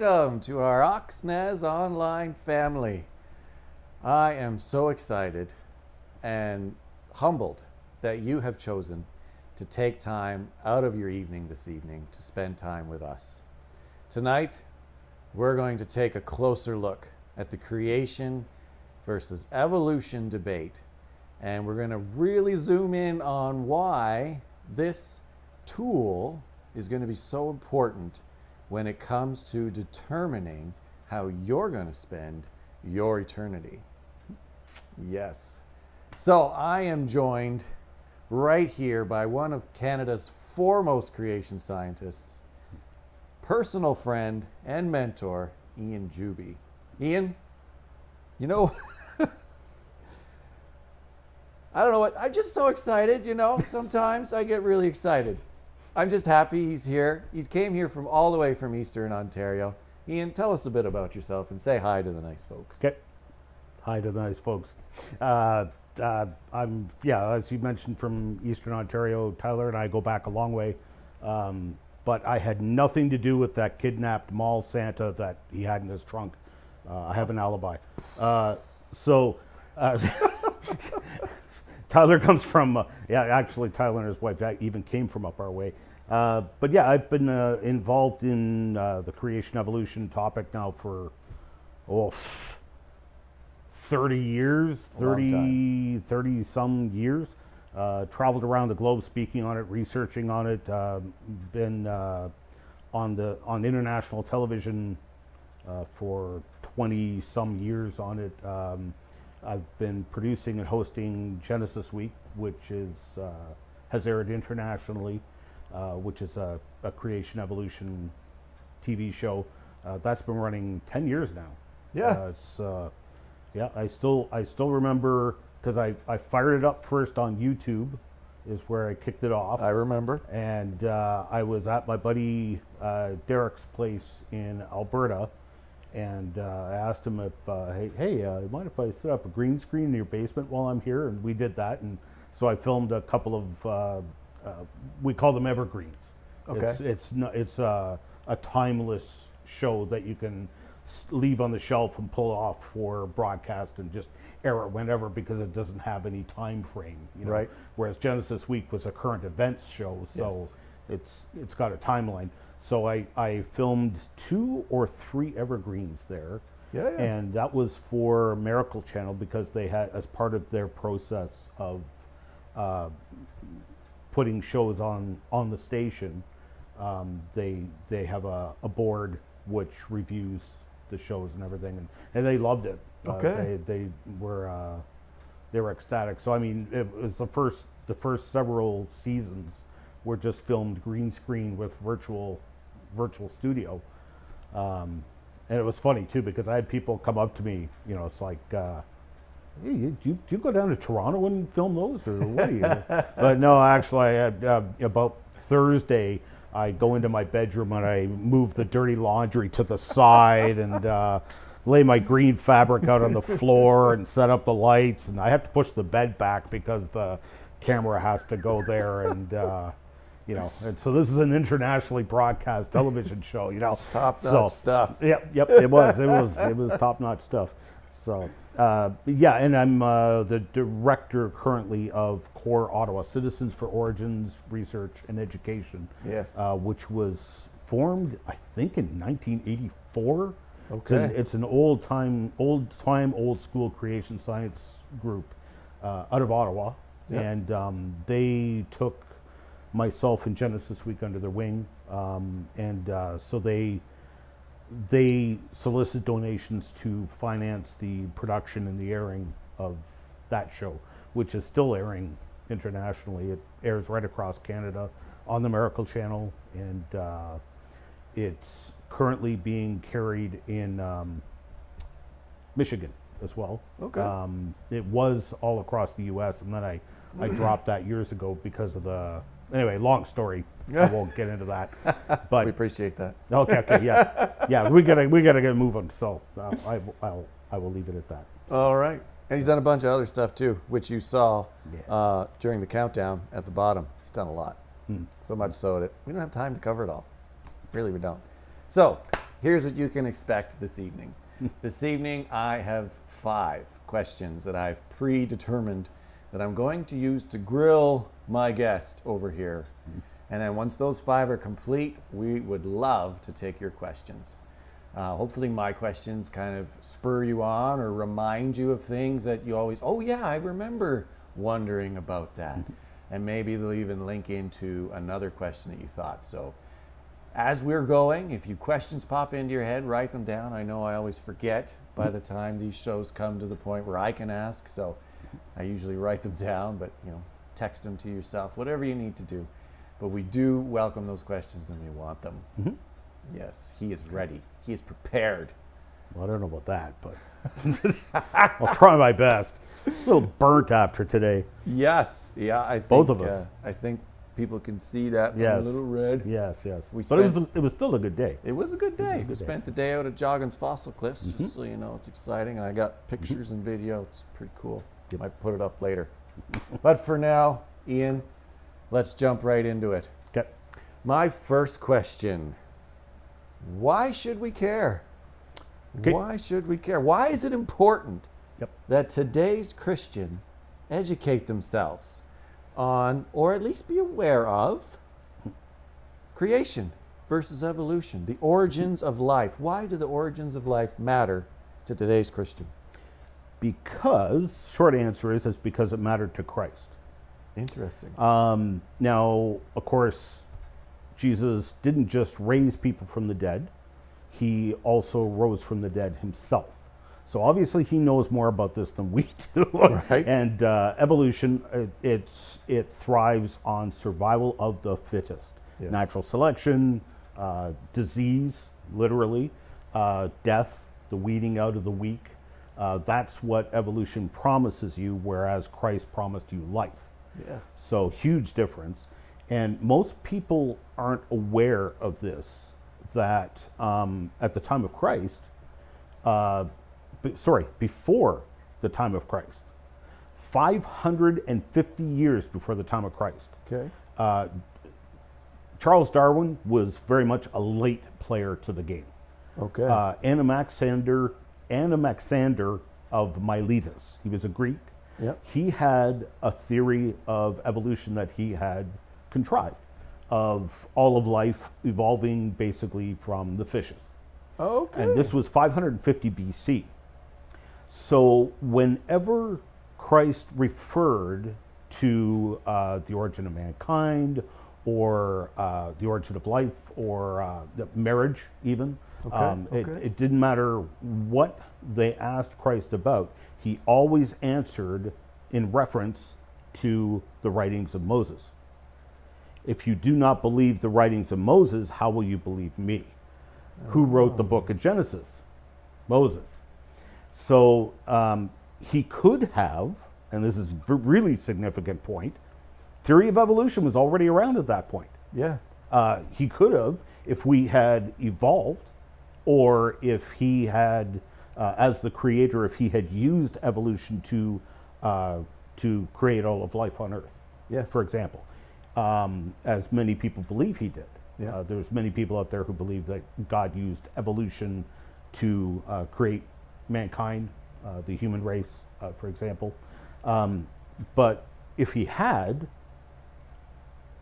Welcome to our OxNaz Online family. I am so excited and humbled that you have chosen to take time out of your evening this evening to spend time with us. Tonight, we're going to take a closer look at the creation versus evolution debate. And we're going to really zoom in on why this tool is going to be so important when it comes to determining how you're going to spend your eternity. Yes. So I am joined right here by one of Canada's foremost creation scientists, personal friend and mentor, Ian Juby. Ian, you know, I don't know what, I'm just so excited, you know, sometimes I get really excited. I'm just happy he's here. He came here from all the way from Eastern Ontario. Ian, tell us a bit about yourself and say hi to the nice folks. Okay. Hi to the nice folks. Uh, uh, I'm, yeah, as you mentioned, from Eastern Ontario. Tyler and I go back a long way. Um, but I had nothing to do with that kidnapped mall Santa that he had in his trunk. Uh, I have an alibi. Uh, so, uh, Tyler comes from, uh, yeah, actually, Tyler and his wife even came from up our way. Uh, but yeah, I've been uh, involved in uh, the creation evolution topic now for, oh, 30 years, 30, 30 some years. Uh, traveled around the globe speaking on it, researching on it, uh, been uh, on the on international television for 20 some years on it. Um, I've been producing and hosting Genesis Week, which is uh, has aired internationally, uh, which is a, a, creation evolution TV show. Uh, that's been running ten years now. Yeah. Uh, it's, uh, yeah. I still I still remember because I, I fired it up first on YouTube, is where I kicked it off. I remember. And uh, I was at my buddy Derek's place in Alberta and uh, I asked him if, uh, hey, hey, uh, mind if I set up a green screen in your basement while I'm here? And we did that, and so I filmed a couple of, uh, uh, we call them evergreens. Okay. It's it's no, it's a, a timeless show that you can leave on the shelf and pull off for broadcast and just air it whenever because it doesn't have any time frame. You know? Right. Whereas Genesis Week was a current events show, so Yes. it's it's got a timeline. So I, I filmed two or three evergreens there. Yeah, yeah. And that was for Miracle Channel because they had, as part of their process of uh, putting shows on on the station, um, they they have a, a board which reviews the shows and everything, and, and they loved it. Okay. Uh, they they were uh, they were ecstatic. So I mean, it was the first the first several seasons were just filmed green screen with virtual virtual studio. Um, and it was funny too because I had people come up to me, you know, it's like, uh, hey, you, do, you, do you go down to Toronto and film those, or what do you? but no, actually, I had, uh, about Thursday, I go into my bedroom and I move the dirty laundry to the side and uh, lay my green fabric out on the floor and set up the lights, and I have to push the bed back because the camera has to go there and. Uh, you know, and so this is an internationally broadcast television show, you know. Top notch so, stuff. Yep, yep, it was, it was, it was top notch stuff. So, uh, yeah, and I'm uh, the director currently of CORE Ottawa, Citizens for Origins Research and Education. Yes. Uh, which was formed, I think, in 1984. It's Okay. an, it's an old time, old time, old school creation science group uh, out of Ottawa, Yep. and um, they took myself and Genesis Week under their wing, um, and uh, so they they solicit donations to finance the production and the airing of that show, which is still airing internationally. It airs right across Canada on the Miracle Channel, and uh, it's currently being carried in um, Michigan as well. Okay. Um, it was all across the U.S., and then I, I dropped that years ago because of the. Anyway, long story. I won't get into that. But we appreciate that. Okay, okay, yeah, yeah. We gotta, we gotta get moving. So uh, I, I'll, I will leave it at that. All right. And he's done a bunch of other stuff too, which you saw Yes. uh, during the countdown at the bottom. He's done a lot. Hmm. So much so that we don't have time to cover it all. Really, we don't. So here's what you can expect this evening. this evening, I have five questions that I've predetermined that I'm going to use to grill my guest over here. And then once those five are complete, we would love to take your questions. Uh, hopefully, my questions kind of spur you on or remind you of things that you always, oh, yeah, I remember wondering about that. and maybe they'll even link into another question that you thought. So, as we're going, if you questions pop into your head, write them down. I know I always forget by the time these shows come to the point where I can ask. So, I usually write them down, but you know, text them to yourself, whatever you need to do. But we do welcome those questions and we want them. Mhm. Yes, he is ready. He is prepared. Well, I don't know about that, but I'll try my best. A little burnt after today. Yes, yeah, I think Both of us. uh, I think people can see that. Yes. a little red. Yes, yes. We but it was spent- it was still a good day. It was a good day. a we day. spent the day out at Joggins Fossil Cliffs, just so you know, it's exciting. And I got pictures and video. It's pretty cool. Yep. Might put it up later. But for now, Ian, let's jump right into it. Okay. My first question Why should we care? Okay. Why should we care? Why is it important Yep. that today's Christian educate themselves on, or at least be aware of, creation versus evolution, the origins of life? Why do the origins of life matter to today's Christian? Because short answer is it's because it mattered to Christ. Interesting. Um, now, of course, Jesus didn't just raise people from the dead; he also rose from the dead himself. So obviously, he knows more about this than we do. Right. And uh, evolution, uh, it's it thrives on survival of the fittest, Yes. natural selection, uh, disease, literally, uh, death, the weeding out of the weak. Uh, that's what evolution promises you, whereas Christ promised you life. yes. So huge difference, and most people aren't aware of this. That um, at the time of Christ, uh, b- sorry, before the time of Christ, 550 years before the time of Christ, Okay. Charles Darwin was very much a late player to the game. Okay. Uh, Anaxander, Anaxander of Miletus, he was a Greek. yep. he had a theory of evolution that he had contrived of all of life evolving basically from the fishes. Okay. And this was 550 BC. So whenever Christ referred to uh, the origin of mankind or uh, the origin of life or uh, the marriage, even, Okay, um, it, okay. it didn't matter what they asked Christ about, he always answered in reference to the writings of Moses. If you do not believe the writings of Moses, how will you believe me? Who wrote the book of Genesis? Moses. So um, he could have, and this is a really significant point, theory of evolution was already around at that point. yeah. Uh, he could have, if we had evolved, or if he had, uh, as the creator, if he had used evolution to uh, to create all of life on Earth, Yes. for example, um, as many people believe he did. Yeah. Uh, there's many people out there who believe that God used evolution to uh, create mankind, uh, the human race, uh, for example. Um, but if he had,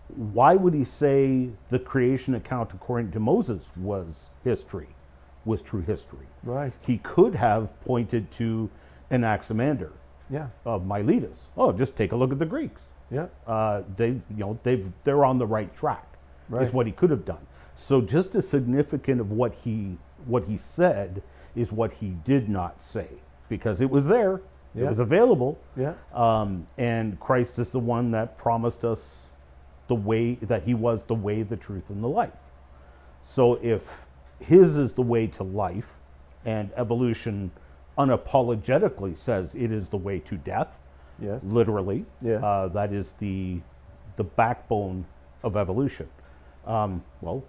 why would he say the creation account according to Moses was history, was true history? Right. He could have pointed to Anaximander Yeah. of Miletus. Oh, just take a look at the Greeks. Yeah. Uh, they, you know, they've they're on the right track. Right. Is what he could have done. So just as significant of what he what he said is what he did not say because it was there, it was available, Yeah. um, and Christ is the one that promised us the way that He was the way, the truth, and the life. So if His is the way to life, and evolution unapologetically says it is the way to death, Yes. literally, Yes. uh, that is the the backbone of evolution. Um, well,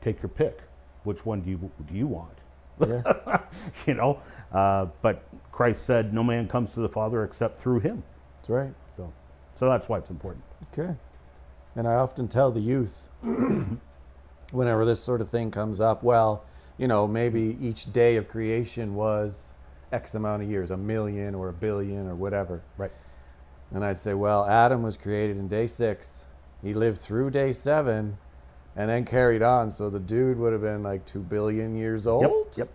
take your pick. Which one do you do you want? yeah. you know, uh, but Christ said, "No man comes to the Father except through Him." That's right. So, so that's why it's important. Okay. And I often tell the youth whenever this sort of thing comes up, well, you know, maybe each day of creation was X amount of years, a million or a billion or whatever. Right. And I'd say, well, Adam was created in day six. He lived through day seven and then carried on. So the dude would have been like two billion years old. Yep. Yep.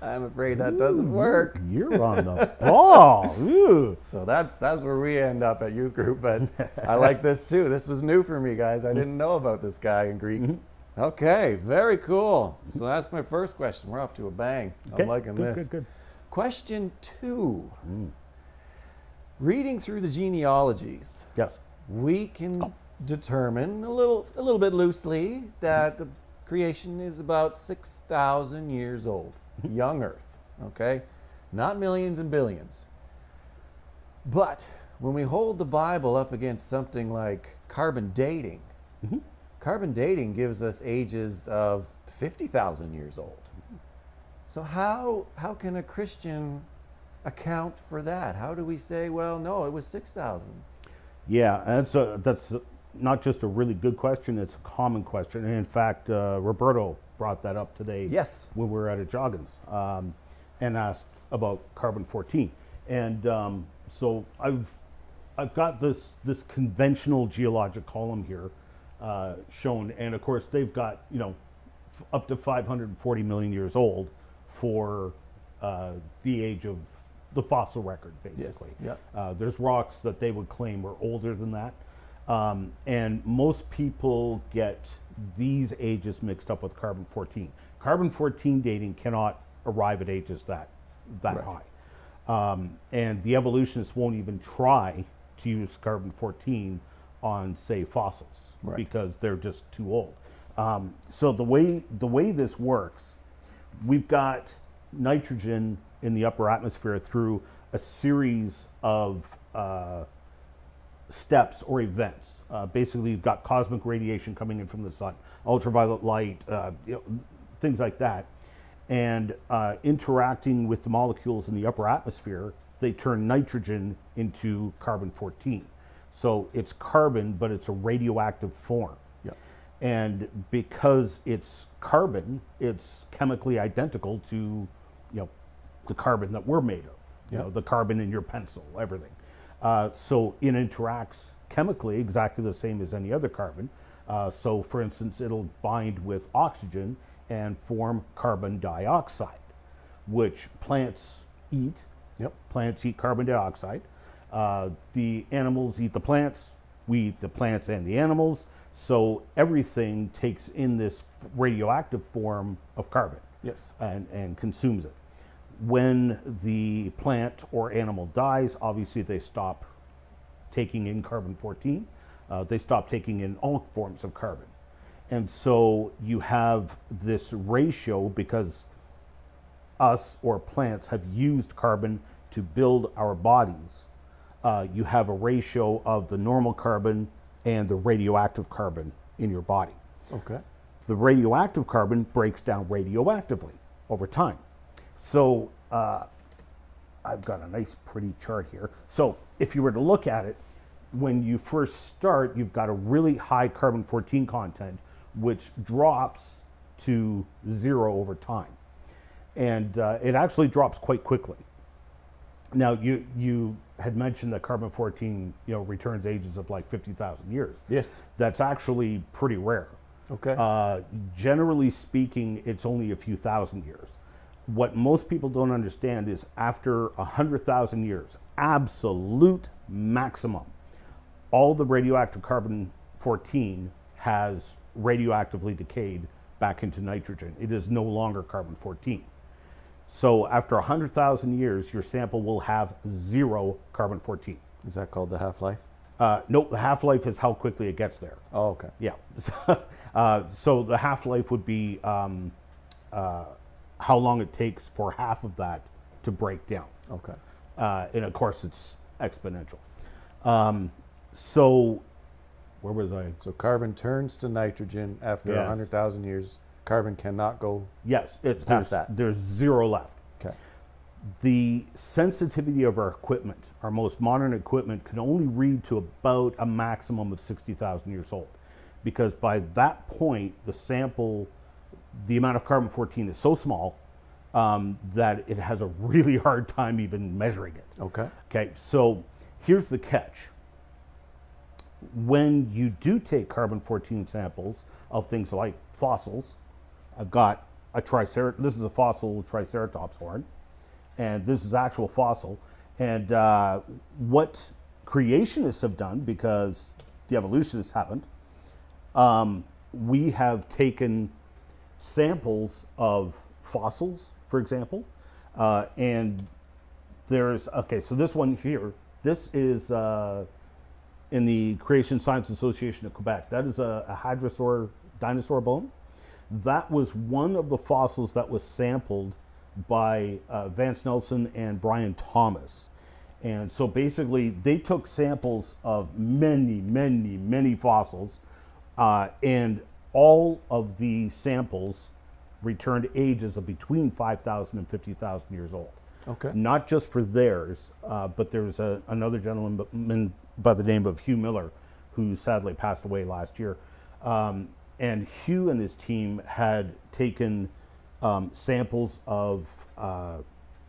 I'm afraid that doesn't work. You're on the ball. Ooh. So that's that's where we end up at youth group. But I like this too. This was new for me, guys. I didn't know about this guy in Greek. Mm-hmm. Okay, very cool. So that's my first question. We're off to a bang. Okay, I'm liking good, this. good, good. Question two. Mm. Reading through the genealogies, Yes. we can determine a little a little bit loosely that the creation is about 6,000 years old. Young Earth, okay? Not millions and billions. But when we hold the Bible up against something like carbon dating, carbon dating gives us ages of 50,000 years old. So how how can a Christian account for that? How do we say, well, no, it was 6,000? Yeah, that's a, that's not just a really good question; it's a common question. And in fact, uh, Roberto brought that up today. Yes. when we were at a Joggins, um, and asked about carbon fourteen. And um, so I've I've got this this conventional geologic column here uh, shown, and of course they've got you know f- up to 540 million years old for uh, the age of the fossil record, basically. yeah. Uh, there's rocks that they would claim were older than that. Um, and most people get these ages mixed up with carbon 14. Carbon 14 dating cannot arrive at ages that, that Right. high. Um, and the evolutionists won't even try to use carbon 14 on, say, fossils Right. because they're just too old. Um, so the way the way this works, we've got nitrogen in the upper atmosphere through a series of uh, steps or events. Uh, basically, you've got cosmic radiation coming in from the sun, ultraviolet light, uh, you know, things like that, and uh, interacting with the molecules in the upper atmosphere, they turn nitrogen into carbon 14. So it's carbon, but it's a radioactive form. And because it's carbon, it's chemically identical to, you know, the carbon that we're made of. You know, the carbon in your pencil, everything. Uh, so it interacts chemically exactly the same as any other carbon. Uh, so, for instance, it'll bind with oxygen and form carbon dioxide, which plants eat. Yep. Plants eat carbon dioxide. Uh, the animals eat the plants. We eat the plants and the animals. So everything takes in this radioactive form of carbon Yes. and, and consumes it. When the plant or animal dies, obviously they stop taking in carbon 14. Uh, they stop taking in all forms of carbon. And so you have this ratio because us or plants have used carbon to build our bodies. Uh, you have a ratio of the normal carbon and the radioactive carbon in your body Okay. the radioactive carbon breaks down radioactively over time. So uh, I've got a nice, pretty chart here. So if you were to look at it, when you first start, you've got a really high carbon 14 content, which drops to zero over time. And uh, it actually drops quite quickly. Now, you, you had mentioned that carbon 14 you know, returns ages of like 50,000 years. Yes. That's actually pretty rare. Okay. Uh, generally speaking, it's only a few thousand years. What most people don't understand is after a hundred thousand years, absolute maximum, all the radioactive carbon 14 has radioactively decayed back into nitrogen. It is no longer carbon 14. So after 100,000 years, your sample will have zero carbon 14. Is that called the half life? Uh, nope, the half life is how quickly it gets there. Oh, okay. Yeah. So, uh, so the half life would be um, uh, how long it takes for half of that to break down. Okay. Uh, and of course, it's exponential. Um, so, where was I? So carbon turns to nitrogen after a Yes. 100,000 years. Carbon cannot go. Yes, it's Past that. there's zero left. Okay. The sensitivity of our equipment, our most modern equipment, can only read to about a maximum of 60,000 years old. Because by that point, the sample the amount of carbon 14 is so small um, that it has a really hard time even measuring it. Okay. Okay, so here's the catch. When you do take carbon 14 samples of things like fossils, I've got a triceratops, this is a fossil triceratops horn, and this is actual fossil. And uh, what creationists have done, because the evolutionists haven't, um, we have taken samples of fossils, for example, uh, and there's okay. So this one here, this is uh, in the Creation Science Association of Quebec. That is a, a hadrosaur dinosaur bone. That was one of the fossils that was sampled by uh, Vance Nelson and Brian Thomas. And so basically, they took samples of many, many, many fossils, uh, and all of the samples returned ages of between 5,000 and 50,000 years old. Okay. Not just for theirs, uh, but there's a, another gentleman by the name of Hugh Miller, who sadly passed away last year. Um, and Hugh and his team had taken um, samples of uh,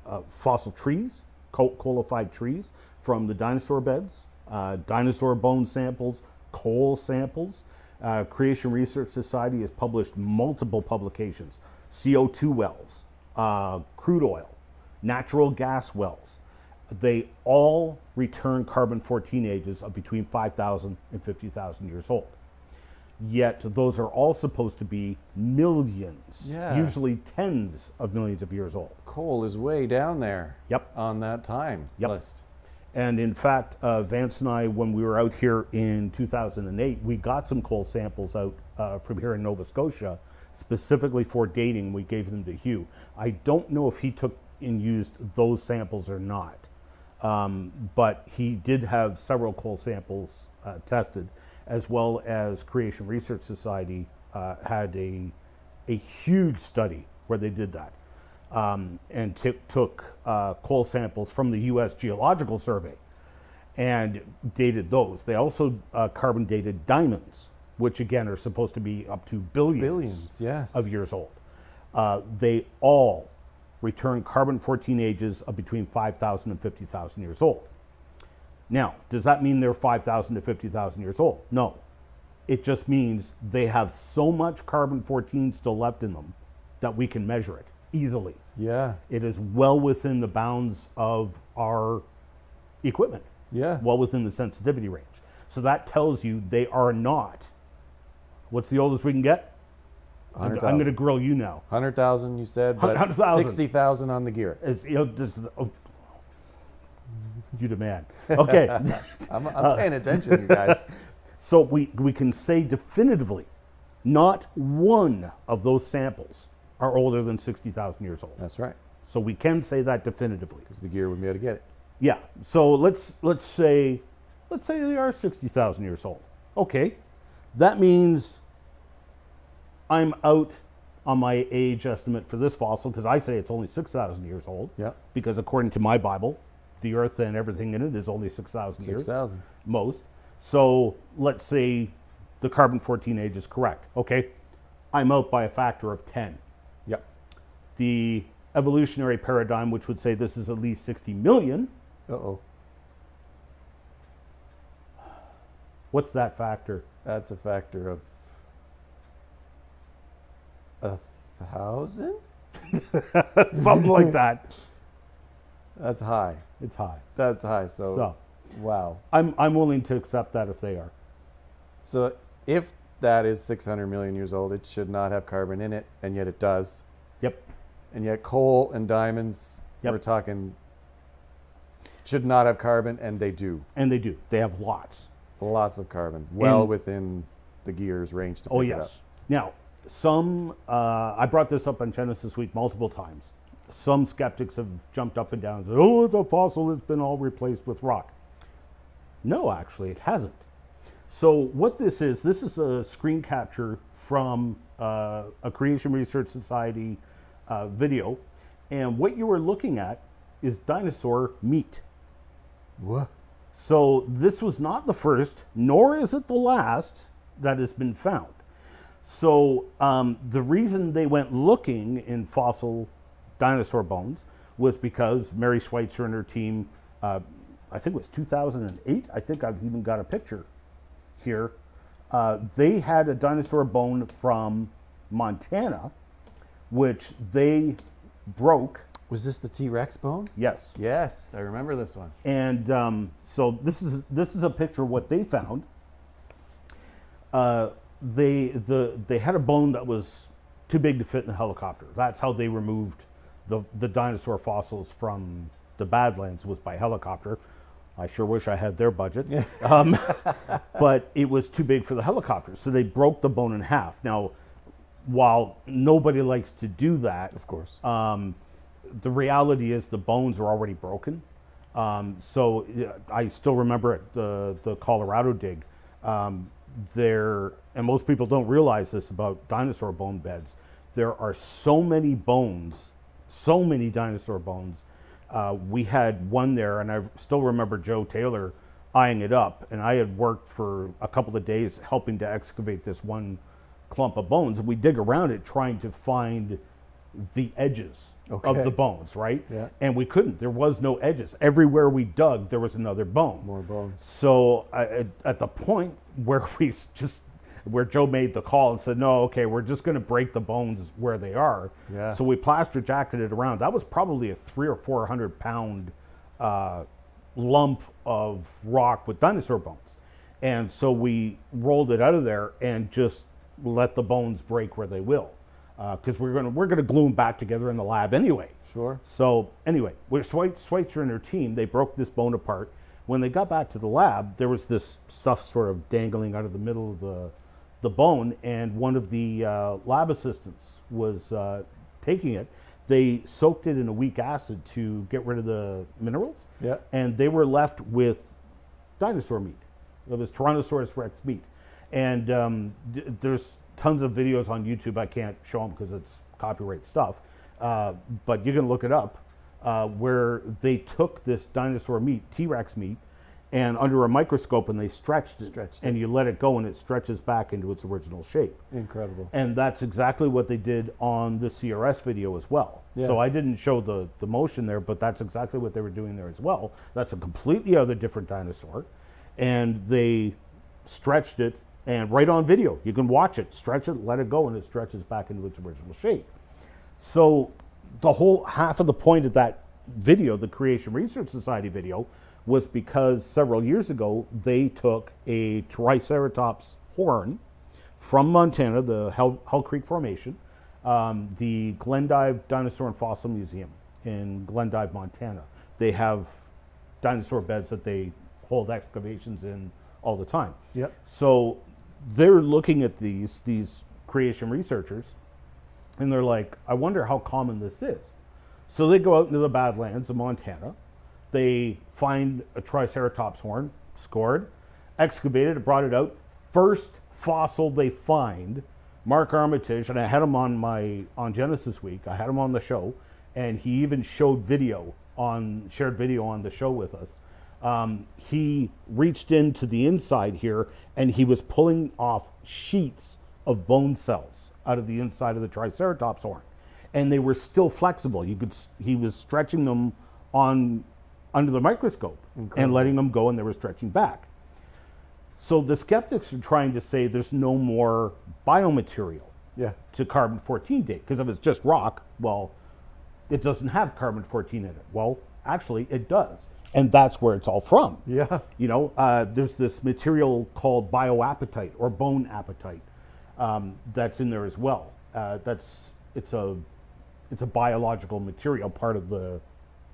uh, fossil trees, coalified trees, from the dinosaur beds, uh, dinosaur bone samples, coal samples. Uh, Creation Research Society has published multiple publications CO2 wells, uh, crude oil, natural gas wells. They all return carbon 14 ages of between 5,000 and 50,000 years old. Yet those are all supposed to be millions, Yeah. usually tens of millions of years old. Coal is way down there. Yep. On that time Yep. list. And in fact, uh, Vance and I, when we were out here in 2008, we got some coal samples out uh, from here in Nova Scotia, specifically for dating. We gave them to Hugh. I don't know if he took and used those samples or not, um, but he did have several coal samples uh, tested, as well as Creation Research Society uh, had a a huge study where they did that um, and t- took uh, coal samples from the U.S. Geological Survey and dated those. They also uh, carbon dated diamonds, which again are supposed to be up to billions, Billions, yes. of years old. Uh, they all return carbon 14 ages of between 5,000 and 50,000 years old. Now, does that mean they're 5,000 to 50,000 years old? No. It just means they have so much carbon 14 still left in them that we can measure it easily. Yeah. It is well within the bounds of our equipment, Yeah. well within the sensitivity range. So that tells you they are not. What's the oldest we can get? I'm, I'm going to grill you now. 100,000 you said, but 60,000 on the gear. It's, you know, you demand. Okay. I'm, I'm uh, paying attention, you guys. So we, we can say definitively, not one of those samples are older than 60,000 years old. That's right. So we can say that definitively. Because the gear would be able to get it. Yeah. So let's let's say let's say they are 60,000 years old. Okay. That means I'm out on my age estimate for this fossil because I say it's only 6,000 years old. Yep. Because according to my Bible, the earth and everything in it is only 6,000 years. 6,000. most. So let's say the carbon 14 age is correct. Okay, I'm out by a factor of 10. Yep. The evolutionary paradigm, which would say this is at least 60 million, Uh oh. what's that factor? That's a factor of a thousand? Something like that. That's high. It's high. That's high. So, So wow. I'm, I'm willing to accept that if they are. So if that is 600 million years old, it should not have carbon in it, and yet it does. Yep. And yet coal and diamonds, Yep. we're talking, should not have carbon, and they do. And they do. They have lots. Lots of carbon, well And- within the gear's range to pick Oh, it up. yes. Now, some, uh, I brought this up on Genesis Week multiple times. Some skeptics have jumped up and down and said, oh, it's a fossil, that's been all replaced with rock. No, actually, it hasn't. So, what this is, this is a screen capture from uh, a Creation Research Society uh, video. And what you are looking at is dinosaur meat. What? So this was not the first, nor is it the last that has been found. So um, the reason they went looking in fossil dinosaur bones was because Mary Schweitzer and her team, uh, I think it was 2008. I think I've even got a picture here. Uh, they had a dinosaur bone from Montana, which they broke. Was this the T Rex bone? Yes. Yes, I remember this one. And um, so this is this is a picture of what they found. Uh, they the they had a bone that was too big to fit in a helicopter. That's how they removed the the dinosaur fossils from the Badlands was by helicopter. I sure wish I had their budget, um, but it was too big for the helicopter, so they broke the bone in half. Now, while nobody likes to do that, Of course. um, the reality is the bones are already broken. Um, so I still remember at the, the Colorado dig. Um, there, and most people don't realize this about dinosaur bone beds. There are so many bones, so many dinosaur bones. Uh, we had one there, and I still remember Joe Taylor eyeing it up. And I had worked for a couple of days helping to excavate this one clump of bones. And we dig around it trying to find the edges Okay. of the bones, right? Yeah. And we couldn't. There was no edges. Everywhere we dug, there was another bone. More bones. So I, at, at the point where we just where Joe made the call and said, "No, okay, we're just going to break the bones where they are." Yeah. So we plaster jacketed it around. That was probably a three or four hundred pound uh, lump of rock with dinosaur bones, and so we rolled it out of there and just let the bones break where they will, because we're gonna we're gonna glue them back together in the lab anyway. Sure. So anyway, with Schwe- Schweitzer and her team, they broke this bone apart. When they got back to the lab, there was this stuff sort of dangling out of the middle of the the bone, and one of the uh, lab assistants was uh, taking it. They soaked it in a weak acid to get rid of the minerals, Yeah. and they were left with dinosaur meat. It was Tyrannosaurus rex meat, and um, d- there's tons of videos on YouTube. I can't show them because it's copyright stuff, uh, but you can look it up uh, where they took this dinosaur meat, T-Rex meat, and under a microscope and they stretched it, Stretched and you let it go and it stretches back into its original shape. Incredible. And that's exactly what they did on the CRS video as well. Yeah. So I didn't show the, the motion there, but that's exactly what they were doing there as well. That's a completely other different dinosaur. And they stretched it and right on video. You can watch it, stretch it, let it go, and it stretches back into its original shape. So the whole half of the point of that video, the Creation Research Society video, was because several years ago they took a Triceratops horn from Montana, the Hell, Hell Creek Formation, um, the Glendive Dinosaur and Fossil Museum in Glendive, Montana. They have dinosaur beds that they hold excavations in all the time. Yep. So they're looking at these these creation researchers, and they're like, I wonder how common this is. So they go out into the Badlands of Montana. They find a Triceratops horn, scored, excavated it, brought it out. First fossil they find, Mark Armitage, and I had him on my on Genesis Week. I had him on the show, and he even showed video on shared video on the show with us. Um, he reached into the inside here, and he was pulling off sheets of bone cells out of the inside of the Triceratops horn, and they were still flexible. You could he was stretching them on under the microscope and letting them go, and they were stretching back. So the skeptics are trying to say there's no more biomaterial Yeah. to carbon 14 date because if it's just rock, well, it doesn't have carbon 14 in it. Well, actually, it does, and that's where it's all from. Yeah. You know, uh, there's this material called bioapatite or bone apatite um, that's in there as well. Uh, that's it's a it's a biological material, part of the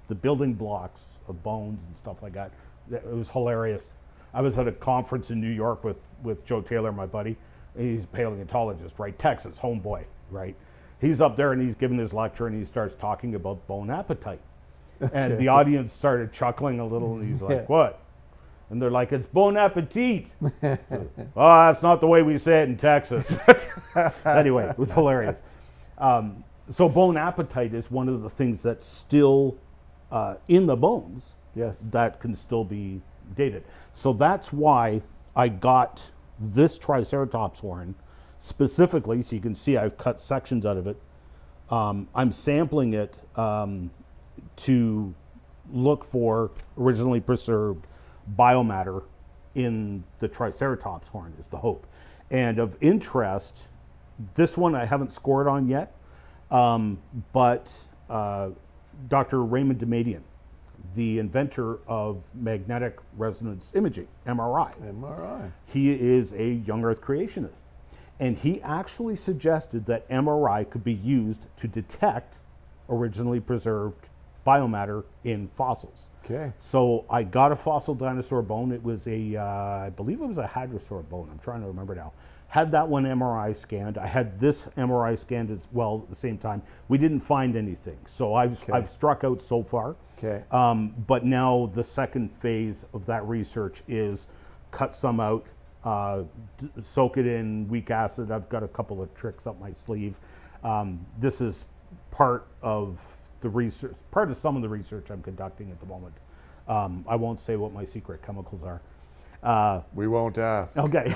the building blocks of bones and stuff like that. It was hilarious. I was at a conference in New York with with Joe Taylor, my buddy. He's a paleontologist, right? Texas, homeboy, right? He's up there and he's giving his lecture and he starts talking about bone appetite. And the audience started chuckling a little and he's like. What? And they're like, It's bon appetit. oh, that's not the way we say it in Texas. anyway, it was hilarious. Um, so, bone appetite is one of the things that still uh, in the bones Yes. that can still be dated. So that's why I got this Triceratops horn specifically, so you can see I've cut sections out of it. Um, I'm sampling it um, to look for originally preserved biomatter in the Triceratops horn, is the hope. And of interest, this one I haven't scored on yet, um, but uh, Dr. Raymond Damadian, the inventor of magnetic resonance imaging, MRI, MRI. he is a young earth creationist. And he actually suggested that MRI could be used to detect originally preserved biomatter in fossils. Okay. So I got a fossil dinosaur bone. It was a, uh, I believe it was a hadrosaur bone. I'm trying to remember now. Had that one MRI scanned. I had this MRI scanned as well at the same time. We didn't find anything. So I've, Okay. I've struck out so far. Okay. Um, but now the second phase of that research is cut some out, uh, soak it in weak acid. I've got a couple of tricks up my sleeve. Um, this is part of the research, part of some of the research I'm conducting at the moment. Um, I won't say what my secret chemicals are. Uh, we won't ask. Okay.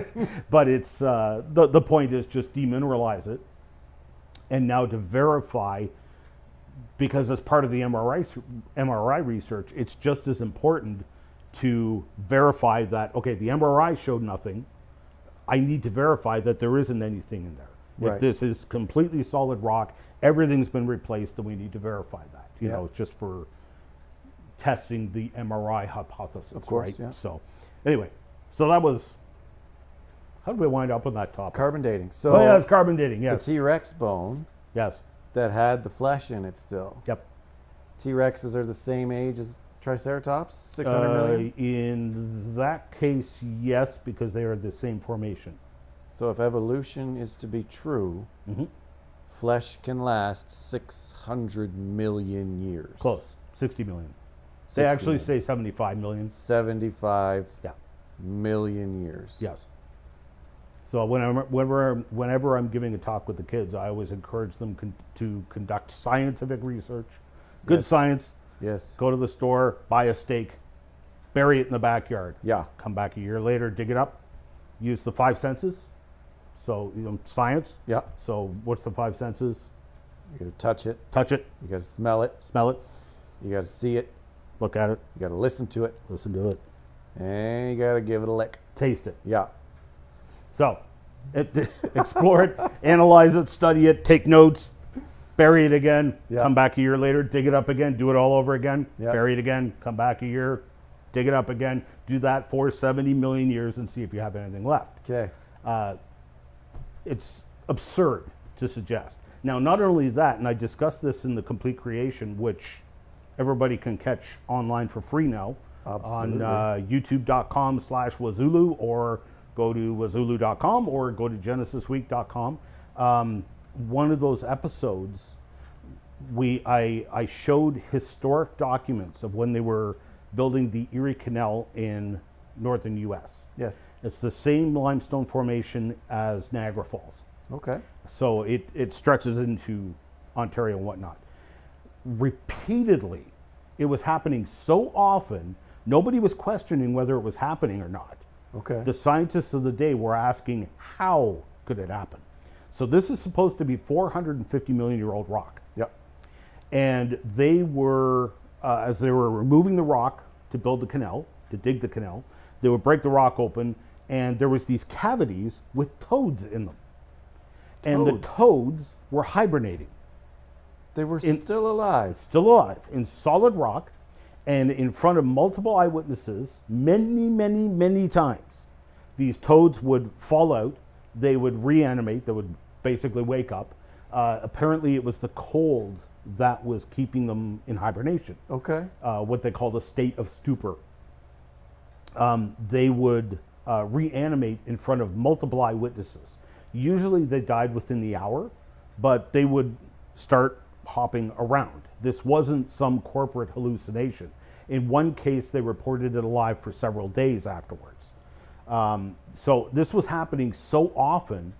but it's uh, the the point is just demineralize it, and now to verify, because as part of the MRI MRI research, it's just as important to verify that okay, the MRI showed nothing. I need to verify that there isn't anything in there. Right. If this is completely solid rock, everything's been replaced, then we need to verify that. You Yeah. know, just for testing the MRI hypothesis. Of course, right? yeah. So, anyway, so that was. How did we wind up on that topic? Carbon dating. So oh yeah, it's carbon dating. the Yes, T Rex bone yes, that had the flesh in it still. yep. T Rexes are the same age as Triceratops, 600 Uh, million. In that case, yes, because they are the same formation. So if evolution is to be true, Mhm. flesh can last 600 million years. Close, sixty million. They 60 actually say seventy-five million. 75 Yeah. million years. Yes. So whenever, whenever, whenever I'm giving a talk with the kids, I always encourage them con- to conduct scientific research. Good Yes. science. Yes. Go to the store, buy a steak, bury it in the backyard. Yeah. Come back a year later, dig it up, use the five senses. So you know, science. Yeah. So what's the five senses? You got to touch it. Touch it, You got to smell it. smell it, You got to see it. Look at it, You got to listen to it. listen to it, And you got to give it a lick. taste it. Yeah. So, it, explore it, analyze it, study it, take notes, bury it again, Yeah. come back a year later, dig it up again, do it all over again, Yeah. bury it again, come back a year, dig it up again, do that for 70 million years and see if you have anything left. Okay. Uh, it's absurd to suggest. Now, not only that, and I discussed this in the complete creation, which everybody can catch online for free now Absolutely. on uh, youtube.com slash wazooloo or go to wazooloo.com or go to genesisweek.com. Um, one of those episodes, we I, I showed historic documents of when they were building the Erie Canal in northern U.S. Yes. It's the same limestone formation as Niagara Falls. Okay. So it, it stretches into Ontario and whatnot. Repeatedly, it was happening so often, nobody was questioning whether it was happening or not. Okay. The scientists of the day were asking, how could it happen? So this is supposed to be 450 million year old rock. Yep. And they were, uh, as they were removing the rock to build the canal, to dig the canal, they would break the rock open, and there was these cavities with toads in them. And the Toads? toads were hibernating, They were In- still alive. still alive, in solid rock, and in front of multiple eyewitnesses, many, many, many times. These toads would fall out, they would reanimate, they would basically wake up. Uh, apparently, it was the cold that was keeping them in hibernation, Okay. uh, what they called a state of stupor. Um, they would uh, reanimate in front of multiple eyewitnesses. Usually, they died within the hour, but they would start hopping around. This wasn't some corporate hallucination. In one case, they reported it alive for several days afterwards. Um, so this was happening so often